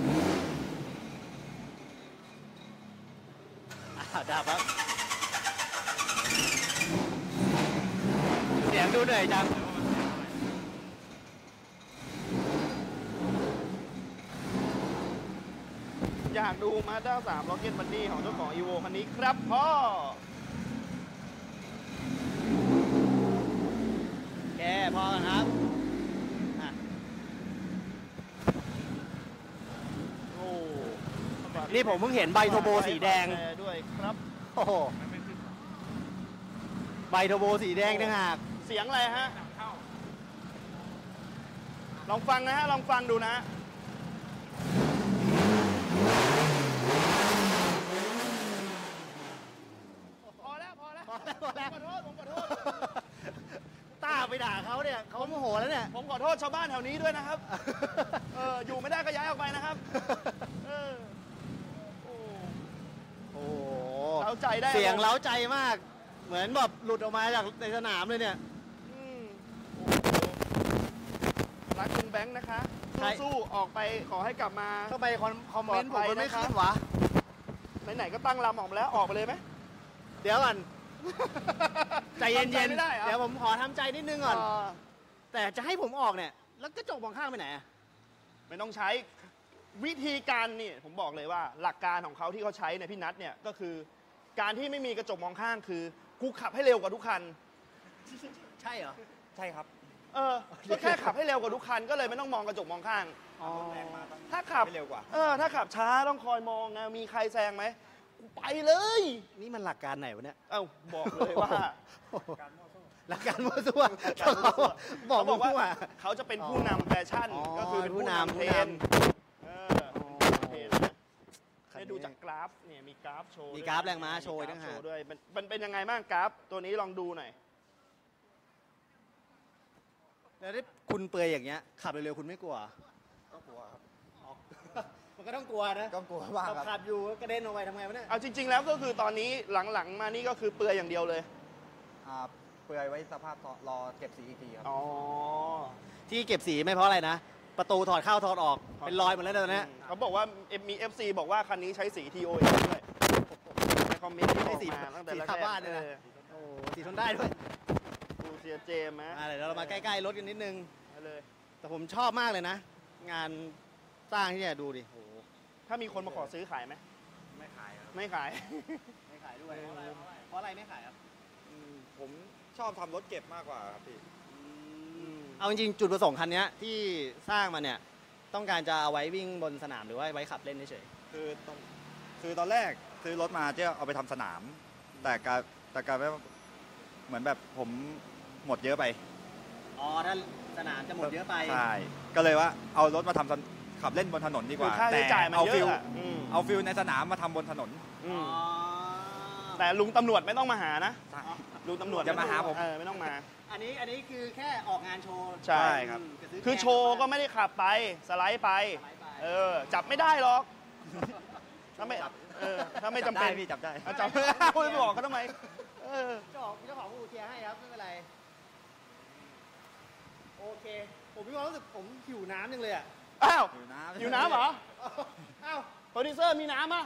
Speaker 2: อ่าดับครับ เสียงดูเหนื่อยจัง
Speaker 1: อยากดูมาด้า3 Rocket Bunny ของเจ้าของ Evo คันนี้ครับพ่อ
Speaker 2: แกพอกันครับอะ
Speaker 1: โอ้
Speaker 2: นี่ผมเพิ่งเห็นใบโทโบสีแดง
Speaker 1: ฝากด้วยครับ
Speaker 2: โอ้โห ใบโทโบสีแดงต่างหาก
Speaker 1: เสียงอะไรฮะ ลองฟังนะฮะ ลองฟังดูนะพอแล้วพอแล้ว
Speaker 2: พอแล้วพอแล้ว
Speaker 1: ผมขอโทษผมขอโทษ
Speaker 2: ต้าไปด่าเขาเนี่ย เขาโมโหแล้วเนี่ย
Speaker 1: ผมขอโทษชาวบ้านแถวนี้ด้วยนะครับ เออ อยู่ไม่ได้ก็ย้ายออกไปนะครับ เออ โอ้
Speaker 2: โอ้โห
Speaker 1: เราใจได้
Speaker 2: เสียงเล้าใจมาก เหมือนแบบหลุดออกมาจากในสนามเลยเนี่ย
Speaker 1: อืมโอ้โห รักคุณแบงค์นะคะ
Speaker 2: ใช่
Speaker 1: สู้ๆออกไปขอให้กลับมา
Speaker 2: เข้าไปคอมคอมเมนต์
Speaker 1: ป
Speaker 2: ผ
Speaker 1: ล
Speaker 2: ม
Speaker 1: อดภัย
Speaker 2: มันไม่
Speaker 1: นะครับ
Speaker 2: ขึ้นวะ
Speaker 1: ไหนๆก็ตั้งลำออกมาแล้วออกไปเลยไหม
Speaker 2: เดี๋ยวก่อน ใจเย็น
Speaker 1: ทำใจไม่ได้เหรอ
Speaker 2: ๆ เดี๋ยวผมขอทำใจนิดนึงก่อน
Speaker 1: เออ
Speaker 2: แต่จะให้ผมออกเนี่ย แล้วกระจกมองข้างไปไหนอะ
Speaker 1: ไม่ต้องใช้วิธีการนี่ผมบอกเลยว่าหลักการของเขาที่เขาใช้ในยพี่นัทเนี่ยก็คือ การที่ไม่มีกระจกมองข้างคือ กูขับให้เร็วกว่าทุกคัน
Speaker 2: ใช่เหรอ
Speaker 4: ใช่ครับ
Speaker 1: เออก็แค่ขับให้เร็วกว่าทุกคันก็เลยไม่ต้องมองกระจกมองข้าง
Speaker 2: อ๋อ
Speaker 1: ถ้าขับ
Speaker 4: ไม่เร็วกว่า
Speaker 1: เออถ้าขับช้าต้องคอยมองไงมีใครแซงไหมกูไปเลย
Speaker 2: นี่มันหลักการไหนวะเนี่ย
Speaker 1: เอ้าบอกเลยว่า
Speaker 2: หลักการมั่วซั่ว
Speaker 1: การมั่วซั่ว
Speaker 2: บอก
Speaker 1: เขาบอกว่า
Speaker 2: มั่ว
Speaker 1: เขาจะเป็นผู้นำแฟชั่น
Speaker 2: อ๋อ
Speaker 1: ก็คือเป็นผู้นำ
Speaker 2: ผู้
Speaker 1: เทร
Speaker 2: น
Speaker 1: ด์เออเป็นผู้นำเทรนด์นะให้ดูจากกราฟเนี่ยมีกราฟโชว์
Speaker 2: มี
Speaker 1: ด้วย
Speaker 2: กราฟแรงม้าโชว์
Speaker 1: มี
Speaker 2: ต่างหาก
Speaker 1: โชว์ด้วยมันมันเป็นยังไงบ้างกราฟตัวนี้ลองดูหน่อย
Speaker 2: แล้วที่คุณเปลือยอย่างเงี้ยขับเร็วๆคุณไม่กลัว
Speaker 4: ก็กลัวครับ
Speaker 2: มันก็ต้องกลัวนะ
Speaker 4: ก็กลัวบ้างครับ
Speaker 2: ขับอยู่กระเด็นออกไปทำไงวะเนี่ย
Speaker 1: เอาจริง ๆ แล้วก็คือตอนนี้หลังๆ มานี่ก็คือเปลือยอย่างเดียวเลย
Speaker 4: อ่าเปลือยไว้สภาพรอเก็บสีอีกทีครับ
Speaker 1: อ๋อ
Speaker 2: ที่เก็บสีไม่เพราะอะไรนะ ประตูถอดเข้าถอดออกเป็นรอยหมดแล้วตอนเนี้ย
Speaker 1: เขาบอกว่ามี FC บอกว่าคันนี้ใช้สี TOA ด้วยในคอมเมนต์ที่ออกมาตั้งแต่
Speaker 2: สี
Speaker 1: แรก
Speaker 2: ทาบ้านเนี่ยนะ
Speaker 1: ออ
Speaker 2: โอ้สีทนได้ด้วย
Speaker 1: ดูเซียเจมส์นะ
Speaker 2: อะเดี๋ยวเรามาใกล้ๆรถกันนิดนึง
Speaker 1: มาเลย
Speaker 2: แต่ผมชอบมากเลยนะ งานสร้างที่เนี่ยดูดิโอ้โห
Speaker 1: ถ้ามีคนมาขอซื้อขายไหม
Speaker 4: ไม่ขายครับ
Speaker 1: ไม่ขาย
Speaker 2: ไม่ขายด้วยเพราะอะไรไม่ขายครับ
Speaker 4: อืมผมชอบทำรถเก็บมากกว่าครับพี่
Speaker 2: เอาจริงๆจุดประสงค์คันเนี้ยที่สร้างมาเนี่ยต้องการจะเอาไว้วิ่งบนสนามหรือว่าไว้ขับเล่นเฉย
Speaker 4: คือตอนคือตอนแรกซื้อรถมาจะเอาไปทำสนาม แต่การแต่การว่าเหมือนแบบผม หมดเยอะไป
Speaker 2: ๆอ๋อถ้าสนามจะหมดเยอะไป
Speaker 4: ใช่ก็เลยว่าเอารถมาทำสนขับเล่นบนถนนดีกว่า
Speaker 1: คือ
Speaker 4: ว่า
Speaker 1: ค่าใช้จ่ายมัน
Speaker 4: เอา feel
Speaker 1: อะอะอืม
Speaker 4: เอา feel ในสนามมาทำบนถนน
Speaker 1: อืม
Speaker 2: อ๋อ
Speaker 1: แต่ลุงตำรวจไม่ต้องมาหานะ
Speaker 4: ใช่
Speaker 1: ลุงตำรวจ
Speaker 4: อย่ามาหาผม
Speaker 1: เออไม่ต้องมา
Speaker 2: อันนี้อันนี้คือแค่ออกงานโชว์
Speaker 1: ใช่
Speaker 4: ครับ
Speaker 2: มกระซื้
Speaker 1: คือโชว์ก็ไม่ได้ขับไปสไลด์ไป
Speaker 2: สไลด์ไป
Speaker 1: เออ จับไม่ได้หรอกถ้าไม่เออถ้าไม่จำเป็น
Speaker 4: จับได้พี่จับได้
Speaker 1: เอาจับ ไม่ได้คุณไปบอกเขาทำไมเออ
Speaker 2: เจ้าของเจ้าของอู่เคลียร์ให้ครับไม่เป็นไร โอเค ผมมีความรู้สึกผมหิวน้ำจังเลยอะ
Speaker 1: อ้าว
Speaker 4: อยู่น้ำ
Speaker 1: อยู่น้ำเหรอ
Speaker 2: อ้าว
Speaker 1: โปรดิวเซอร์มีน้ำอะ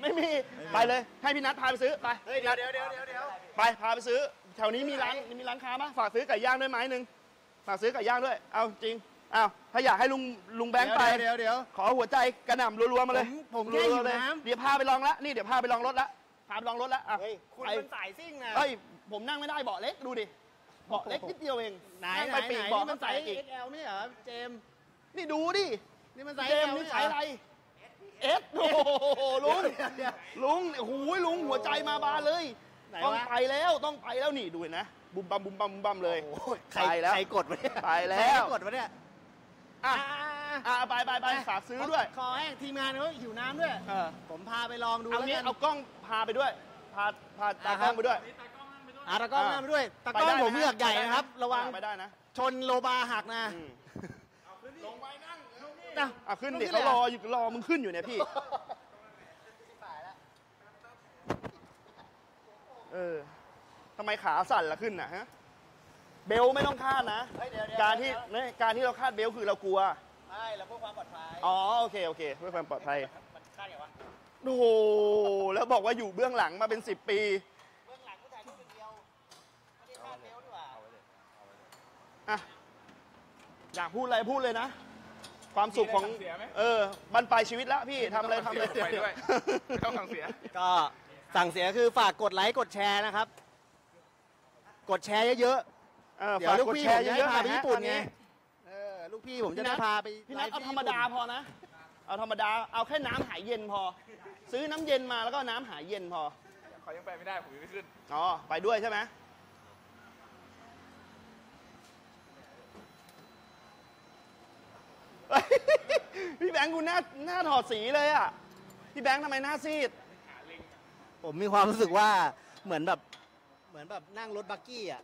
Speaker 1: ไม่มี ไปเลย ให้พี่นัทพาไปซื้อ ไป
Speaker 2: เฮ้ยเดี๋ยวเดี๋ยวเดี๋ยวเดี๋ยวเดี๋ยว
Speaker 1: ไป พาไปซื้อ แถวนี้มีร้าน มีร้านค้าปะฝากซื้อไก่ย่างด้วยไม้หนึ่งฝากซื้อไก่ย่างด้วย เอาจริงเอาถ้าอยากให้ลุงลุงแบงค์ไป
Speaker 2: เดี๋ยวเดี๋ยว
Speaker 1: ขอหัวใจกระหน่ำรัวๆมาเลย
Speaker 2: ผมผมแค่หิว
Speaker 1: รัๆเลย
Speaker 2: น้ำ
Speaker 1: เดี๋ยวพาไปลองละ นี่เดี๋ยวพาไปลองรถละ พาไปลองรถแล้วอะ
Speaker 2: เฮ้ยคุณ
Speaker 1: ไป
Speaker 2: เป็นสายซิ่งนะ
Speaker 1: เฮ้ย ผมนั่งไม่ได้เบาะเล็ก ดูดิ เบาะเล็กนิดเดียวเอง
Speaker 2: ไหน
Speaker 1: นั่ง
Speaker 2: ไหน
Speaker 1: ไปปี
Speaker 2: ไหน
Speaker 1: กเบาะ
Speaker 2: นี่
Speaker 1: ก็
Speaker 2: มัน
Speaker 1: ใส่
Speaker 2: ไซส์
Speaker 1: อีก
Speaker 2: XL ไม่ใช่เหรอเจมส์
Speaker 1: นี่ดูดิ
Speaker 2: นี่มันไซส์
Speaker 1: เจ
Speaker 2: XL
Speaker 1: มส์
Speaker 2: ไม่
Speaker 1: นี่
Speaker 2: ใช่
Speaker 1: ใช้
Speaker 2: เหร
Speaker 1: อะไร
Speaker 2: อ
Speaker 1: เอสโอ้โหลุง
Speaker 2: เดี๋ยวเดี๋ยว
Speaker 1: ลุงโอ้โหลุงหัวใจมาบานเลย
Speaker 2: ไหน
Speaker 1: ต้อง
Speaker 2: วะ
Speaker 1: ไปแล้วต้องไปแล้วนี่ดูเห็นนะ บุมบัมบุมบัมบุมบัมเลย
Speaker 2: โอ้ยใคร
Speaker 1: ไปแล้ว
Speaker 2: ใครกดวะเนี่ย
Speaker 1: ไปแล้ว
Speaker 2: ใครกดวะเนี่ย
Speaker 1: อะ
Speaker 2: อะ
Speaker 1: อะไปไปไปฝากซื้อด้วย
Speaker 2: คอแห้งทีมงานเขาหิวน้ำด้วย
Speaker 1: เออ
Speaker 2: ผมพาไปลองดู
Speaker 1: เอา
Speaker 2: แล้ว
Speaker 1: งี้
Speaker 2: กัน
Speaker 1: เอากล้องพาไปด้วย พาพาตา
Speaker 2: อะ
Speaker 1: ก
Speaker 2: ครั
Speaker 1: ล้อบงไปด้วย
Speaker 2: อะตะกล้อง
Speaker 1: อะ
Speaker 2: น้ำไปด้วยตะก
Speaker 1: ไป
Speaker 2: ล้อง
Speaker 1: ได้
Speaker 2: ผมเลือกใหญ่นะครับระวัง
Speaker 1: ไปได้นะ
Speaker 2: ชนโลบาหักนะ
Speaker 1: อืม
Speaker 2: นะ
Speaker 1: อะขึ้น
Speaker 2: ต้อง
Speaker 1: ดิ
Speaker 2: ขึ้น
Speaker 1: เขา
Speaker 2: เลย
Speaker 1: ร
Speaker 2: เหร
Speaker 1: อ
Speaker 2: อ
Speaker 1: อยู่รอมึงขึ้นอยู่เนี่ยพี่เออทำไมขาสั่นละขึ้นน่ะฮะ เบลไม่ต้องคาดนะ
Speaker 2: เฮ้ยเดี๋ยวเดี๋ยว
Speaker 1: การที่
Speaker 2: เดี๋ยว
Speaker 1: เนี่ยการที่เราคาดเบลคือเรากลัว
Speaker 2: ไม่เราเพื่อความปลอดภัย
Speaker 1: อ๋อโอเคโอเคเพื่อความปลอดภัย
Speaker 2: มันคาดอย่างวะ
Speaker 1: โอ้โห แล้วบอกว่าอยู่เบื้องหลังมาเป็นสิบปี
Speaker 2: เบื้องหลังผู้ถ่ายรูปเป็นเดียวไม่ได้คาดเบลต์ดีกว่า
Speaker 1: อะ อยากพูดอะไรพูดเลยนะ ความสุขของเออบันปลายชีวิตแล้วพี่ทำอะไรทำอะไร
Speaker 6: ไปด้วยไม่ต้องสั่งเสีย
Speaker 2: ก็สั่งเสียคือฝากกดไลค์กดแชร์นะครับ กดแชร์เยอะ
Speaker 1: เออ
Speaker 2: ๆเดี๋ยว
Speaker 1: ฝาก
Speaker 2: ลูก
Speaker 1: กด
Speaker 2: พี่
Speaker 1: แช
Speaker 2: ผม
Speaker 1: ร์
Speaker 2: จะ
Speaker 1: เย
Speaker 2: ได้
Speaker 1: อะๆ
Speaker 2: พา
Speaker 1: ห
Speaker 2: ไป
Speaker 1: น่อยฮะ
Speaker 2: ญี่ปุ่น
Speaker 1: ตอน
Speaker 2: ไง
Speaker 1: นี้
Speaker 2: เออลูกพี่ผมจะได้พาไป
Speaker 1: พี่นัท
Speaker 2: ไลฟ์
Speaker 1: เอา
Speaker 2: ที่
Speaker 1: ธรรมดา
Speaker 2: ญี่
Speaker 1: พ
Speaker 2: ปุ่น
Speaker 1: อนะ เอาธรรมดาเอาแค่น้ำหายเย็นพอ ซื้อน้ำเย็นมาแล้วก็น้ำหายเย็นพอ
Speaker 6: เขายังไปไม่ได้ ผมยังไม่ขึ้น
Speaker 1: อ๋อ ไปด้วยใช่ไหมเฮ้ยพี่ แบงค์กูหน้าหน้าถอดสีเลยอะ พี่แบงค์ทำไมหน้าซีด
Speaker 2: ผมมีความรู้สึกว่าเหมือนแบบเหมือนแบบนั่งรถบักกี้อะ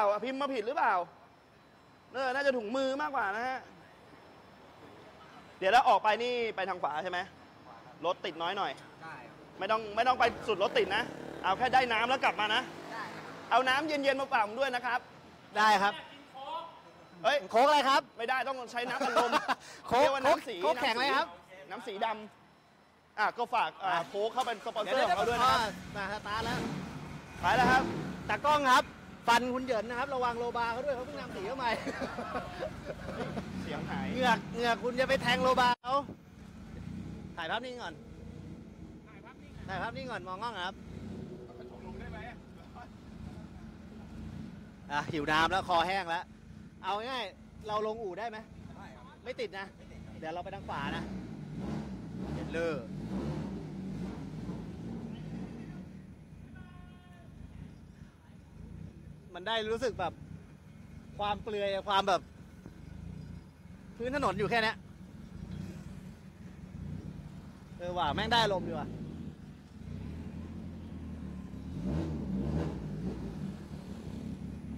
Speaker 1: เปล่าพิมพ์มาผิดหรือเปล่าเออน่าจะถุงมือมากกว่านะฮะ เดี๋ยวแล้วออกไปนี่ไปทางขวาใช่ไหมรถติดน้อยหน่อยไม่ต้องไม่ต้องไปสุดรถติดนะ เอาแค่ได้น้ำแล้วกลับมานะเอาน้ำเย็นๆมาเปล่าผมด้วยนะครับ
Speaker 2: ได้ครับ
Speaker 1: เฮ้ย
Speaker 2: โค้กอะไรครับ
Speaker 1: ไม่ได้ต้องใช้น้ำอัดลม
Speaker 2: โค้ก
Speaker 1: เรียกว่าน้ำสี
Speaker 2: โค้กแข็งเลยครับ
Speaker 1: น้ำสีดำอะก็ฝากอ่าโค้กเข้าเป็นสปอนเซอร์ของเขาด้วยนะครับ
Speaker 2: มาสตาร์ทแล้ว
Speaker 1: ไปแล้วครับ
Speaker 2: ตากล้องครับ ฟันคุณเหยินนะครับ ระวังโลบาเขาด้วยเขาเพิ่งนำสีเข้ามา
Speaker 1: เสียงหาย
Speaker 2: เหงือกเหงือกคุณจะไปแทงโลบาเขาถ่ายภาพนิ่งก่อน ถ่ายภาพนิ่งก่อนมองกล้องครับอะหิวน้ำแล้วคอแห้งแล้ว เอาง่ายๆเราลงอู่ได้ไหมไม่ติดนะ เดี๋ยวเราไปทางขวานะเห็นเลย มันได้รู้สึกแบบ ความเปลือยความแบบ พื้นถนนอยู่แค่เนี้ยเออว่าแม่งได้ลมดีว่ะ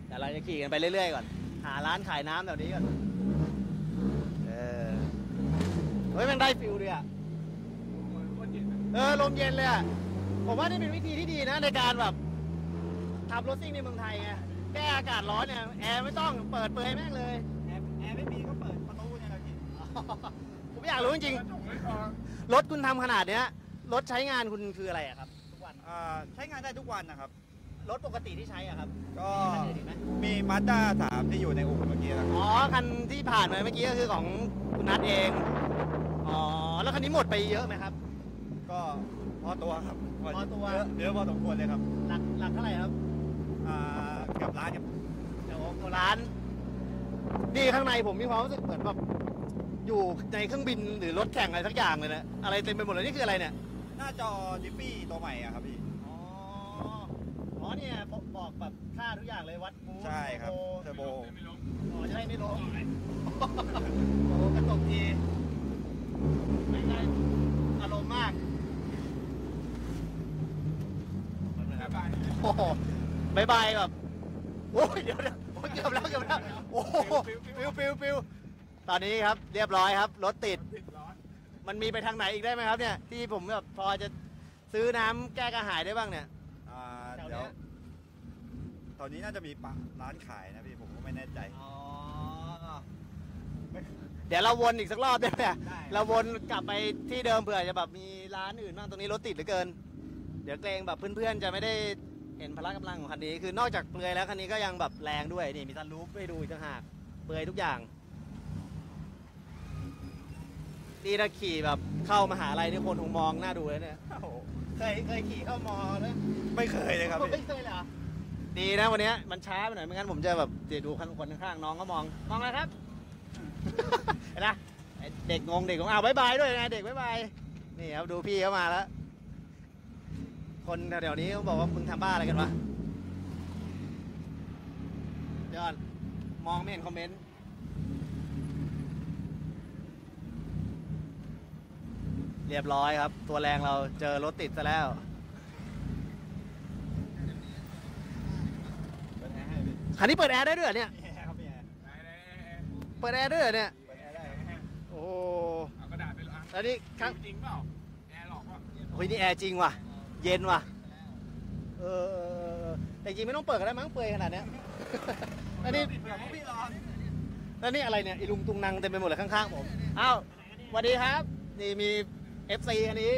Speaker 2: แต่เราจะขี่กันไปเรื่อยๆก่อน หาร้านขายน้ำแถวนี้ก่อน เออ เฮ้ยแม่งได้ feel ดีอะ เออลมเย็นเลยอะ ผมว่านี่เป็นวิธีที่ดีนะในการแบบ ทำรถซิ่งในเมืองไทยไงแก้อากาศร้อนเนี่ยแอร์ไม่ต้องเปิดเปิดแม่งเลย
Speaker 4: แอร์แอร์ไม่มีก็เปิดประตูเนี่ยเรากิน
Speaker 2: ผมอยากรู้จริงๆรถคุณทำขนาดเนี้ยรถใช้งานคุณคืออะไรอะครับ ทุกวัน
Speaker 4: อ่าใช้งานได้ทุกวันนะครับ
Speaker 2: รถปกติที่ใช้อะครับ
Speaker 4: ก็
Speaker 2: มีคันอื่นอีกไหม
Speaker 4: มีมาด้าสามที่อยู่ในอู่เมื่อกี้นะครับ
Speaker 2: อ๋อคันที่ผ่านมาเมื่อกี้ก็คือของคุณนัทเองอ๋อแล้วคันนี้หมดไปเยอะไหมครับ
Speaker 4: ก็พอตัวครับ
Speaker 2: พอตัว
Speaker 4: เยอะเยอะพอสมควรเลยครับ
Speaker 2: หลักหลักเท่าไหร่ครับ
Speaker 4: อ่าเกือบล้านครับ
Speaker 2: เดี๋ยวโบร้าน นี่ข้างในผมมีความรู้สึกเหมือนแบบอยู่ในเครื่องบินหรือรถแข่งอะไรสักอย่างเลยนะอะไรเต็มไปหมดเลยนี่คืออะไรเนี่ย
Speaker 4: หน้าจอดิฟฟี่ตัวใหม่อะครับพี่
Speaker 2: อ๋อ อ๋อเนี่ยบอกบอกแบบค่าทุกอย่างเลยวัด boost
Speaker 4: เทอร์
Speaker 2: โบ
Speaker 4: ใช่ครับ
Speaker 2: อ๋อจะได้ไม่ล้มโอ้กระตกทีไม่ได้อารมณ์มากโอ้โห บายบายแบบโอ้ยเดี๋ยวเดี๋ยวโอ้ยเกือบแล้วเกือบแล้วโอ้โหฟิวฟิวฟิวตอนนี้ครับเรียบร้อยครับรถติดมันมีไปทางไหนอีกได้ไหมครับเนี่ย ที่ผมแบบพอจะซื้อน้ำแก้กระหายได้บ้างเนี่ย
Speaker 4: อ่า
Speaker 2: แถวเนี้
Speaker 4: เดี๋ยวยโทถวนี้น่าจะมีปะร้านขายนะพี่ผมก็ไม่แน่ใจ
Speaker 2: อ๋อ เดี๋ยวเราวนอีกสักรอบได้ไหมอะ
Speaker 4: ได้
Speaker 2: เราวนกลับไปที่เดิมเผื่อจะแบบมีร้านอื่นบ้างตรงนี้รถติดเหลือเกิน เดี๋ยวเกรงแบบเพื่อนๆจะไม่ได้ เห็นพละกำลังของคันนี้คือนอกจากเปลือยแล้วคันนี้ก็ยังแบบแรงด้วยนี่มีซันรูฟให้ดูอีกต่างหากเปลือยทุกอย่างนี่ถ้าขี่แบบเข้ามหาลัยนี่คนคงมองหน้าดูเลยเนี่ยเคยเคยขี่เข้ามอไหม
Speaker 4: ไม่เคยเลยครับพี่
Speaker 2: ไม่เคยเหรอดีนะวันเนี้ยมันช้าไปหน่อยไม่งั้นผมจะแบบเดี๋ยวดูคนคนข้างๆน้องก็มองมองอะไรครับเห็นไหมไอ้เด็กงงเด็กงงอ้าวบายบายด้วยนะเด็กบายบายนี่ครับดูพี่เขามาแล้ว คนแถวๆนี้เขาบอกว่ามึงทำบ้าอะไรกันวะเดี๋ยวก่อนมองไม่เห็นคอมเมนต์ เรียบร้อยครับ ตัวแรงเราเจอรถติดซะแล้ว
Speaker 4: เปิดแอร์ให้พี่
Speaker 2: คันนี้เปิดแอร์ได้ด้วยเหรอเนี่ย
Speaker 4: แอร์ครับพี่แอร์
Speaker 2: เปิดแอร์ด้วยเหรอเนี่ย
Speaker 4: เปิดแอร์ได้ครับ
Speaker 2: โอ้โห
Speaker 6: เอากระดาษไปเลยอะ
Speaker 2: แล้วนี่ข้าง
Speaker 6: จริงเปล่าแอร์หลอกว่า
Speaker 2: เฮ้ยนี่แอร์จริงว่ะ เย็นว่ะเออเออเออเออ แต่จริงไม่ต้องเปิดก็ได้มั้งเปลือยขนาดเนี้ยแล้วนี่แล้วนี่อะไรเนี่ยอีลุงตุงนังเต็มไปหมดเลยข้างๆผมอ้าวสวัสดีครับ นี่มี FC อันนี้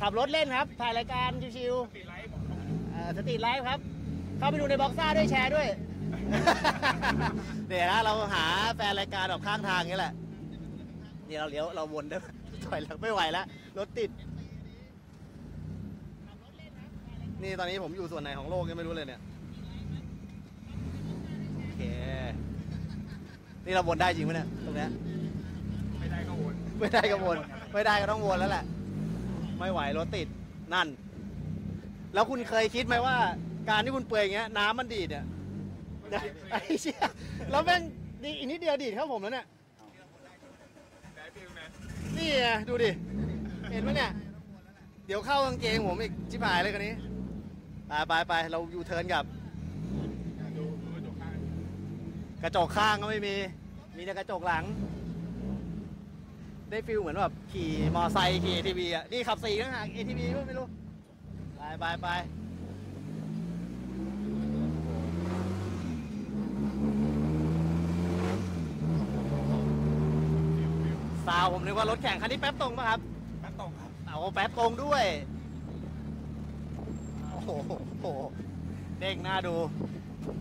Speaker 2: ขับรถเล่นครับ ถ่ายรายการชิวๆเอ่อ StreetLife ครับ เข้าไปดูใน BoxZa ด้วยแชร์ด้วย เดี๋ยวนะเราหาแฟนรายการแบบข้างทางอย่างนี้แหละ นี่เราเลี้ยวเราวนได้ถอยหลังไม่ไหวแล้วรถติด นี่ตอนนี้ผมอยู่ส่วนไหนของโลกยังไม่รู้เลยเนี่ย โอเค นี่เราวนได้จริงไหมเนี่ยตรงเนี้ย
Speaker 6: ไม่ได้ก็วน
Speaker 2: ไม่ได้ก็วน ไม่ได้ก็ต้องวนแล้วแหละ ไม่ไหวรถติด นั่น แล้วคุณเคยคิดไหมว่า การที่คุณเปื่อยอย่างเงี้ยน้ำมันดีดเนี่ยนะไอ้เชี่ยแล้วแม่งนี่อีกนิดเดียวดีดเข้าผมแล้วเนี่ย
Speaker 6: ได้ feel นะ
Speaker 2: นี่ไงดูดิ เห็นไหมเนี่ย เดี๋ยวเข้ากางเกงผมอีกชิบหายเลยกันนี้ ไปไปไปเรายูเทิร์นกับ
Speaker 6: ดูดูกระจกข้าง
Speaker 2: กระจกข้างก็ไม่มี มีแต่กระจกหลัง ได้ feel เหมือนแบบขี่มอไซค์ขี่ ATV อะ นี่ขับสี่ข้างหาง ATV ก็ไม่รู้ ไปไปไปสาวผมนึกว่ารถแข่งคันนี้แป๊บตรงป่ะครับ
Speaker 4: แป๊บตรงครับ
Speaker 2: เอาแป๊บตรงด้วย โอ้โหโหเด้งหน้าดู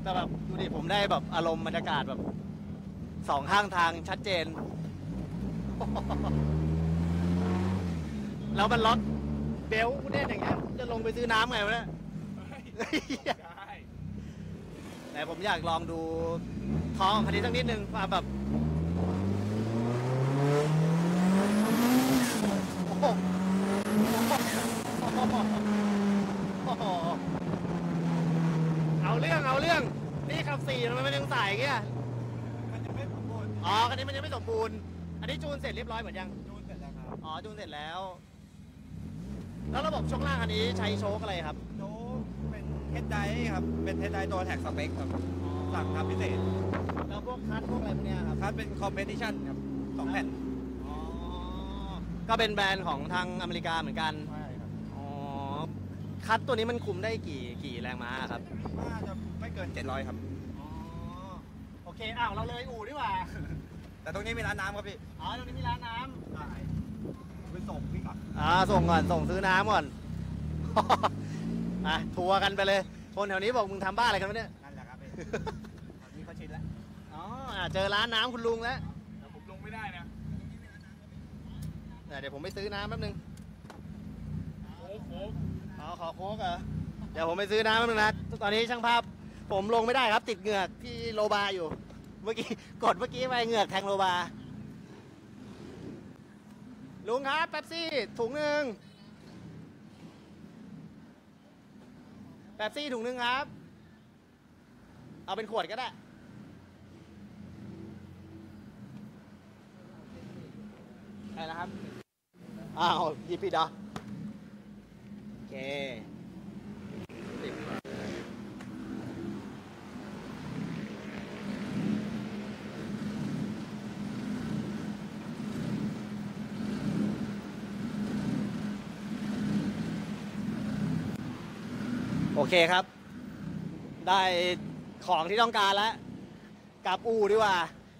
Speaker 2: แต่แบบดูดิผมได้แบบอารมณ์บรรยากาศแบบสองข้างทางชัดเจน แล้วมันล็อกเบลต์กูเด่นอย่างเงี้ยจะลงไปซื้อน้ำไงวะเนี่ย
Speaker 6: ได้
Speaker 2: แต่ผมอยากลองดูท้องของคันนี้สักนิดนึงว่าแบบโอ้โหโอ้โหเอาเรื่องเอาเรื่อง นี่ขับสี่ทำไมมันยังสายอย่างเงี้ย
Speaker 4: มันจะไม่สมบูรณ์
Speaker 2: อ๋อคันนี้มันยังไม่สมบูรณ์ อันนี้จูนเสร็จเรียบร้อยหมดยัง
Speaker 4: จูนเสร็จแล้วครับ
Speaker 2: อ๋อ จูนเสร็จแล้ว แล้วระบบช่วงล่างคันนี้ใช้โชคอะไรครับ
Speaker 4: โจ๊กเป็นเฮดไดครับ เป็นเฮดไดตัวแท็กสเปคครับ สั่งทำพิเศษ
Speaker 2: แล้วพวกคลัตช์พวกอะไรพวกเนี้ยครับ
Speaker 4: คลัตช์เป็น competition ครับสองแผ่น
Speaker 2: อ๋อ ก็เป็นแบรนด์ของทางอเมริกาเหมือนกัน
Speaker 4: ใช่ครับ
Speaker 2: อ๋อ คลัตช์ตัวนี้มันคุมได้กี่กี่แรงม้าครับ
Speaker 4: น่าจะไม่เกิน 700 ครับ
Speaker 2: อ๋อโอ เคอ้าวเราเลยอู่ดีกว่า
Speaker 4: แต่ตรงนี้มีร้านน้ำครับพี่
Speaker 2: อ๋อตรงนี้มีร้านน้ำ
Speaker 4: ใช่ไปส่งพี่ก่อน
Speaker 2: อ่าส่งก่อนส่งซื้อน้ำก่อนอะทัวร์กันไปเลย คนแถวนี้บอกมึงทำบ้าอะไรกันวะเนี่ย
Speaker 4: นั่นแหละครับพี่ตอนนี้เขาชินแล้ว
Speaker 2: อ๋ออะเจอร้านน้ำคุณลุงแล้ว
Speaker 6: แต่ผมลงไม่ได้นะ
Speaker 2: เดี๋ยวผมไปซื้อน้ำแป๊บนึง
Speaker 6: โค้งโค้ง
Speaker 2: อ๋อขอโค้กเหรอเดี๋ยวผมไปซื้อน้ำแป๊บนึงนะตอนนี้ช่างภาพ ผมลงไม่ได้ครับ ติดเหงือกที่โลบาอยู่ เมื่อกี้กดเมื่อกี้ไปเหงือกแทงโลบา ลุงครับแป๊บซี่ถุงหนึ่งแป๊บซี่ถุงหนึ่งครับ เอาเป็นขวดก็ได้อะไรนะครับ อ้าวหยิบผิดเหรอโอเคสิบโอ เคครับ ได้ของที่ต้องการแล้วกลับอู่ดีกว่า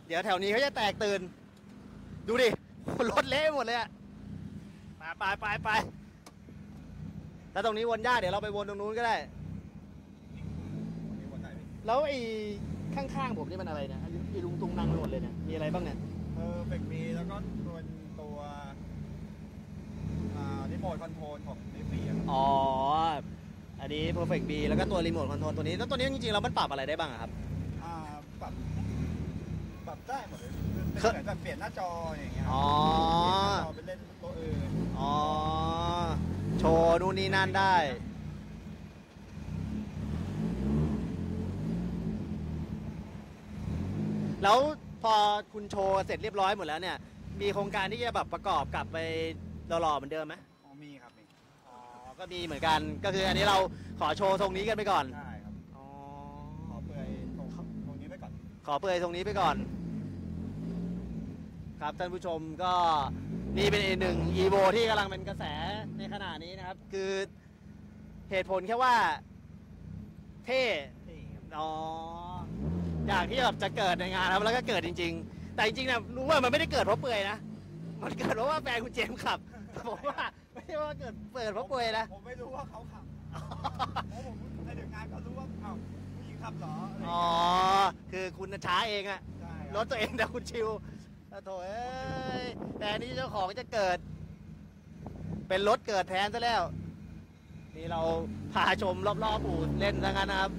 Speaker 2: เดี๋ยวแถวนี้เขาจะแตกตื่น ดูดิ รถเละหมดเลยอะไปไปไปไปถ้าตรงนี้วนยากเดี๋ยวเราไปวนตรงนู้นก็ได้ แล้วไอ้ข้างๆผมนี่มันอะไรเนี่ยไอ้ลุงตุงนังไปหมดเลยเนี่ย มีอะไรบ้างเนี่ย
Speaker 4: เออเฟกมีแล้วก็ตัวตัวอ่ารีโมทคอนโทรลของนิฟีครับ
Speaker 2: อ๋อ อันนี้ Profec B แล้วก็ตัวรีโมทคอนโทรลตัวนี้ แล้วตัวนี้จริงๆแล้วมันปรับอะไรได้บ้างอะครับ
Speaker 4: อ่าปรับปรับได้หมดเลยคือเป็นเหมือนแบบเปลี่ยนหน้าจออย่างเงี้ย
Speaker 2: อ๋อ
Speaker 4: เปลี่ยนหน้าจอไปเล่นตัวอื่น
Speaker 2: อ๋อ โชว์นู่นนี่นั่นได้ แล้วพอคุณโชว์เสร็จเรียบร้อยหมดแล้วเนี่ย มีโครงการที่จะแบบประกอบกลับไปหล่อๆเหมือนเดิมไหม
Speaker 4: อ๋อมีครับมี
Speaker 2: อ๋อ ก็มีเหมือนกันก็คืออันนี้เราขอโชว์ทรงนี้กันไปก่อน
Speaker 4: ใช่ครับ
Speaker 2: อ๋อ
Speaker 4: ขอเปลือยตรงตรงนี้ไปก่อน
Speaker 2: ขอเปลือยตรงนี้ไปก่อน ครับท่านผู้ชมก็นี่เป็นอีกหนึ่ง EVO ที่กำลังเป็นกระแสในขณะนี้นะครับ คือเหตุผลแค่ว่า เท่อ๋ออยากที่แบบจะเกิดในงานครับแล้วก็เกิดจริง ๆ แต่จริงๆนะรู้ว่ามันไม่ได้เกิดเพราะเปลือยนะมันเกิดเพราะว่าแฟนคุณเจมส์ขับผมว่าไม่ใช่ว่าเกิดเปิดเพราะเปลือยนะ
Speaker 4: ผมไม่รู้ว่าเขาขับเพราะผมในเดือนงานก็รู้ว่าเอ้าผู้หญิงขับเหรออะไรอย่าง
Speaker 2: อ๋อ
Speaker 4: เงี้ย
Speaker 2: คือคุณช้าเองอะ
Speaker 4: ใช่ค
Speaker 2: ร
Speaker 4: บ
Speaker 2: ถตัวเองแต่คุณชิวโอ้โถเอ้ยแต่อันนี้เจ้าของจะเกิด เป็นรถเกิดแทนซะแล้ว นี่เราพาชมรอบๆอู่เล่นซะงั้นนะครับ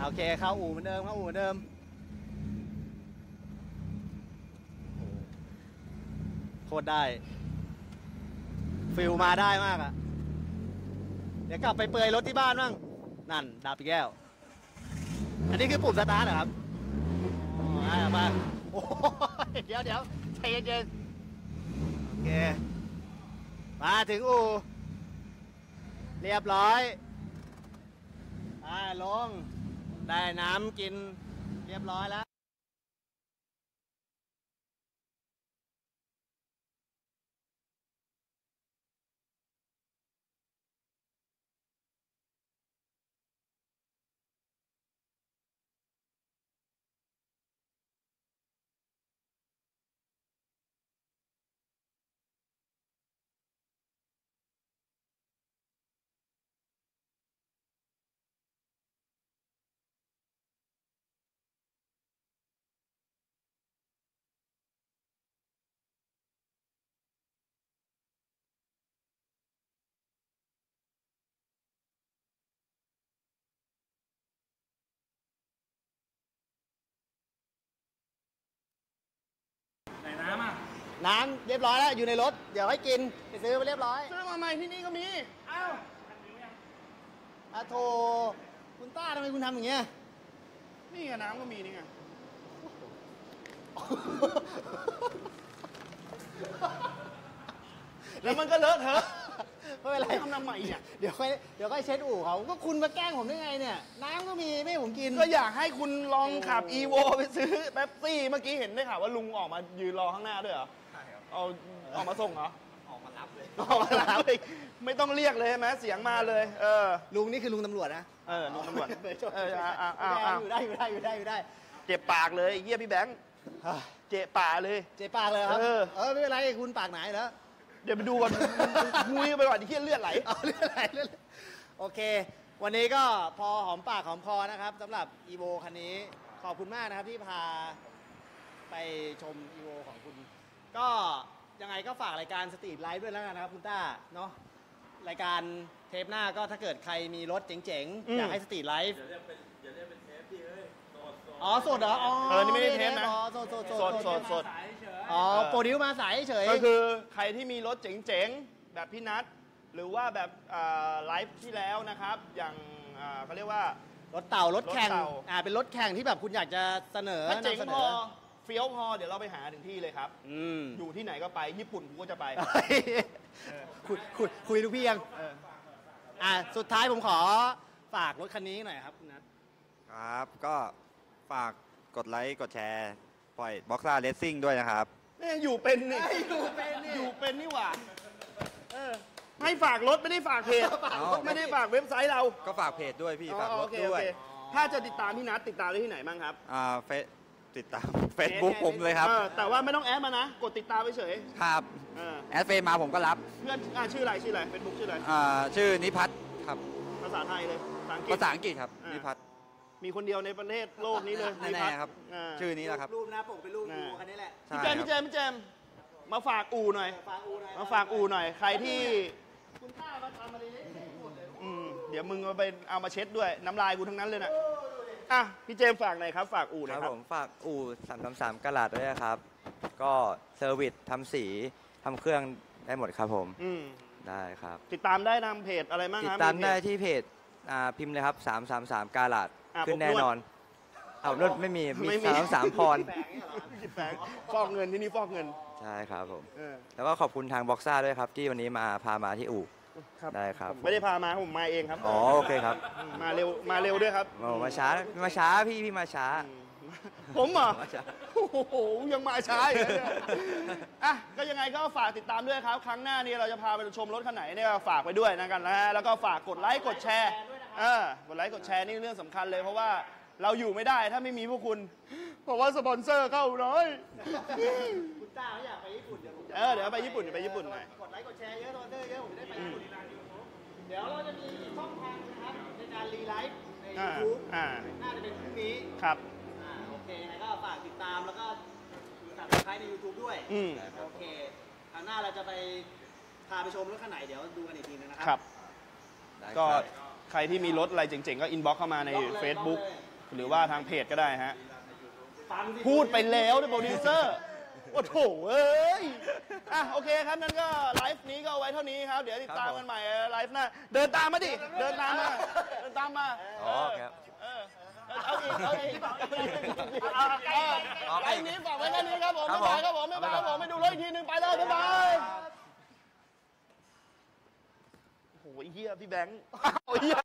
Speaker 2: โอเคเข้าอู่เหมือนเดิมเข้าอู่เหมือนเดิม โคตรได้ feel มาได้มากอะเดี๋ยวกลับไปเปลือยรถที่บ้านบ้างนั่นดับอีกแล้ว อันนี้คือปุ่มสตาร์ทเหรอครับอ๋อมาโอ้ยเดี๋ยวเดี๋ยวใจเย็นๆโอเค มาถึงอู่เรียบร้อยอ่าลง ได้น้ำกินเรียบร้อยแล้ว
Speaker 3: น้ำ
Speaker 2: เรียบร้อยแล้ว อยู่ในรถ เดี๋ยวให้กิน ไปซื้อมาเรียบร้อย
Speaker 1: ซื้อมาใหม่ที่นี่ก็มี
Speaker 2: อ้าวอาโทคุณต้าทำไมคุณทำอย่างเงี้ย
Speaker 1: นี่ไงน้ำก็มีนี่ไง แล้วมันก็เลอะเทอะ
Speaker 2: ไม่เป็นไร
Speaker 1: ทำทำไมอะ
Speaker 2: เดี๋ยวค่อยเดี๋ยวค่อยเช็ดอู่เขาก็คุณมาแกล้งผมได้ไงเนี่ย น้ำก็มีไม่ให้ผมกิน
Speaker 1: ก็อยากให้คุณลองขับ EVO ไปซื้อแป๊บซี่ เมื่อกี้เห็นได้ข่าวว่าลุงออกมายืนรอข้างหน้าด้วยเหรอ
Speaker 4: ใช่ครับ
Speaker 1: เอาออกมาส่งเหรอ
Speaker 4: ออกมารับเลย
Speaker 1: ออกมารับเลยไม่ต้องเรียกเลยใช่ไหมเสียงมาเลย เออ
Speaker 2: ลุงนี่คือลุงตำรวจนะ
Speaker 1: เออลุงตำรวจ
Speaker 2: เอ
Speaker 1: เอ
Speaker 2: อ
Speaker 1: อ
Speaker 2: อ่า
Speaker 1: อ่า
Speaker 2: อ่า
Speaker 1: อ่าอ่า
Speaker 2: อยู่ได้อยู่ได้อยู่ได้อยู่ได้
Speaker 1: เจ็บปากเลยไอ้เยี่ยพี่แบงค์
Speaker 2: อะ
Speaker 1: เจ็บปากเลย
Speaker 2: เจ๊ปากเลยครับ
Speaker 1: เออ
Speaker 2: เออไม่เป็นไรคุณปากไหนแล้ว
Speaker 1: เดี๋ยวไปดูก่อนมุยไปก่อนที่เลือดไหล
Speaker 2: เอาเรื่องอะไรเรื่องอะไรโอเค วันนี้ก็พอหอมปากหอมคอนะครับสำหรับ e v o คันนี้ขอบคุณมากนะครับที่พาไปชม Evo ของคุณ ก็ยังไงก็ฝากรายการ StreetLife ด้วยแล้วกันนะครับคุณต้าเนาะรายการเทปหน้าก็ถ้าเกิดใครมีรถเจ๋ง
Speaker 1: อื
Speaker 2: ๆ
Speaker 1: ม
Speaker 2: อยากให้ StreetLife อ๋อสดเหรออ๋อ
Speaker 1: เออนี่ไม่ได้เทปนะ
Speaker 2: อ๋อสดสด
Speaker 1: สดสดสด
Speaker 3: สายเฉย
Speaker 2: อ๋อโปรดิวมาสายเฉย
Speaker 1: ก็คือใครที่มีรถเจ๋งๆ แบบพี่นัทหรือว่าแบบอ่าไลฟ์ที่แล้วนะครับ อย่างอ่าเขาเรียกว่า
Speaker 2: รถเต่ารถแข่ง
Speaker 1: รถเต่า
Speaker 2: อ่าเป็นรถแข่งที่แบบคุณอยากจะเสนอ
Speaker 1: ถ้าเจ๋ง
Speaker 2: นำสน
Speaker 1: พอ เฟี้ยวพอเดี๋ยวเราไปหาถึงที่เลยครับ
Speaker 2: อืม
Speaker 1: อยู่ที่ไหนก็ไปญี่ปุ่นกูก็จะไป
Speaker 2: คุยคุยคุยลูกพี่ยัง
Speaker 1: เออ
Speaker 2: อ่าสุดท้ายผมขอฝากรถคันนี้หน่อยครับคุณนัท
Speaker 4: ครับก็ฝากกดไลค์กดแชร์ปล่อยบ็อกซ่าเลสซิ่งด้วยนะครับ
Speaker 1: เนี่ยอยู่เป็นนี่
Speaker 2: อยู่เป็นนี่
Speaker 1: อยู่เป็นนี่หว่าเออให้ฝากรถไม่ได้ฝากเพจ
Speaker 4: อ๋อ
Speaker 1: ไม่ได้ฝากเว็บไซต์เรา
Speaker 4: ก็ฝากเพจด้วยพี่
Speaker 1: อ๋อ
Speaker 4: ฝากรถด้วย
Speaker 1: โอเคโอเคถ้าจะติดตามพี่นัทติดตามได้ที่ไหนบ้างครับ
Speaker 4: อ่าเฟซ ติดตาม Facebook ผมเลยครับ
Speaker 1: ออแต่ว่าไม่ต้อง add มานะ กดติดตามไปเฉย
Speaker 4: ครับ
Speaker 1: เออ
Speaker 4: add เฟซมาผมก็รับ
Speaker 1: เพื่อนอ่าชื่ออะไรชื่ออะไรเฟซบุ๊กชื่ออะไร
Speaker 4: อ่าชื่อนิพัฒน์ครับ
Speaker 1: ภาษาไทยเลยภาษาอังกฤษ
Speaker 4: ภาษาอังกฤษครับ
Speaker 1: อ่านิ
Speaker 4: นิพัฒน์
Speaker 1: มีคนเดียวในประเทศโลกนี้เลย
Speaker 4: แน่ๆครับ
Speaker 1: อ่า
Speaker 4: ชื่อนี้แหละครับ
Speaker 2: รูปหน้าปกเป็นรูป
Speaker 1: น่า
Speaker 2: ดูคันนี้แหละ
Speaker 4: ใช่
Speaker 1: พี่เจมส์
Speaker 4: ครับ
Speaker 1: พี่เจมส์พี่เจมส์มาฝากอู่หน่อย
Speaker 2: ฝากอูหน่อย
Speaker 1: มาฝากอู่หน่อย ใครที่
Speaker 2: คุณต้ามาทำอะไรนี่หมดเลย
Speaker 1: อืมเดี๋ยวมึงเอาไปเอามาเช็ดด้วย น้ำลายกูทั้งนั้นเลยนะ อะพี่เจมส์ฝากหน่อยครับ ฝากอู่ห
Speaker 5: ค
Speaker 1: น่อ
Speaker 5: รั
Speaker 1: ย
Speaker 5: บ
Speaker 1: ครับ
Speaker 5: ผมฝากอู่333กะลาดด้วยนะครับ ก็เซอร์วิสทำสีทำเครื่องได้หมดครับผม
Speaker 1: อืม
Speaker 5: ได้ครับ
Speaker 1: ติดตามได้ตามเพจอะไรบ้าง
Speaker 5: ติ
Speaker 1: ค
Speaker 5: ด
Speaker 1: รับ
Speaker 5: ตามได้
Speaker 1: เพจ
Speaker 5: ที่เพจอ่าพิมพ์เลยครับ 333 กาลาด
Speaker 1: อะ
Speaker 5: ขึ้น
Speaker 1: ผม
Speaker 5: แน่
Speaker 1: นวด
Speaker 5: นอน เอารถไม่มีมี
Speaker 1: ไม่มี
Speaker 5: 333พร
Speaker 2: แปลงเนี่ยเหรอ
Speaker 1: แฝงฟอกเงินที่นี่ฟอกเงิน
Speaker 5: ใช่ครับผม
Speaker 1: เออ
Speaker 5: แล้วก็ขอบคุณทางบ็อกซ่าด้วยครับ ที่วันนี้มาพามาที่อู่
Speaker 1: ครับ
Speaker 5: ได้ครับ
Speaker 1: ผมไม่ได้พามาครับผมมาเองครับ
Speaker 5: อ๋อโอเคครับ
Speaker 1: มาเร็วมาเร็วด้วยครับ
Speaker 5: โอ้มาช้ามาช้าพี่พี่มาช้า
Speaker 1: ผมเหรอ
Speaker 5: มาช้า
Speaker 1: โอ้โหยังมาช้าอยู่นะเนี่ยอะก็ยังไงก็ฝากติดตามด้วยครับ ครั้งหน้านี้เราจะพาไปชมรถคันไหนเนี่ยฝากไปด้วยนะกันนะฮะแล้วก็ฝากกดไลค์กดแชร์เออกดไลค์กดแชร์นี่เรื่องสำคัญเลย เพราะว่าเราอยู่ไม่ได้ถ้าไม่มีพวกคุณ เพราะว่าสปอนเซอร์เข้าน้อย
Speaker 2: คุณต้าเขาอยากไปญี่ปุ่น เดี๋ยวผมจะ
Speaker 1: เออเดี๋ยวไปญี่ปุ่นเดี๋ยวไปญี่ปุ่นหน่อย
Speaker 2: กดไลค์กดแชร์เยอะโทเตอร์เยอะผมจะได้ไปญี่ปุ่นเดี๋ยวเราจะมีช่องทางนะครับในการ re-live ใน
Speaker 1: อ่า
Speaker 2: YouTube
Speaker 1: อ่า
Speaker 2: น่าจะเป็นพรุ่งนี้
Speaker 1: ครับ
Speaker 2: อ่าโอเคยังไงก็ฝากติดตามแล้วก็ subscribe ใน YouTube ด้วย
Speaker 1: อืม
Speaker 2: โอเคคราวหน้าเราจะไปพาไปชมรถคันไหนเดี๋ยวดูกันอีกทีนึงนะครับ
Speaker 1: ครับ
Speaker 5: ได้
Speaker 1: ก็
Speaker 5: ครับ
Speaker 1: ใครที่มีรถอะไรเจ๋งๆ ก็ inbox เข้ามาใน
Speaker 2: บล็อกเลย
Speaker 1: Facebook
Speaker 2: บล็อกเลย
Speaker 1: หรือว่าทางเพจก็ได้ฮะ
Speaker 2: ฟังสิ
Speaker 1: พูดไปแล้วด้วยโปรดิวเซอร์ โอ้โถเอ้ยอะโอเคครับนั้นก็ไลฟ์นี้ก็เอาไว้เท่านี้ครับ เดี๋ยวติดตามกันใหม่ไลฟ์หน้าเดินตามมาดิเดินตามมาเดินตามมา
Speaker 5: อ๋อครับ
Speaker 1: เออเอาอีกเอาอีกเอาอีกเอาอีกไลฟ์นี้ฝากไว้แค่นี้ครับผม
Speaker 5: ครับ
Speaker 1: บ๊ายบาย
Speaker 5: ผม
Speaker 1: ครับผมบ๊ายบายครับผมไปดูรถอีกทีหนึ่งไปเลยบ๊ายบายโอ้โหไอ้เฮียพี่แบงค์โอ้ยเฮีย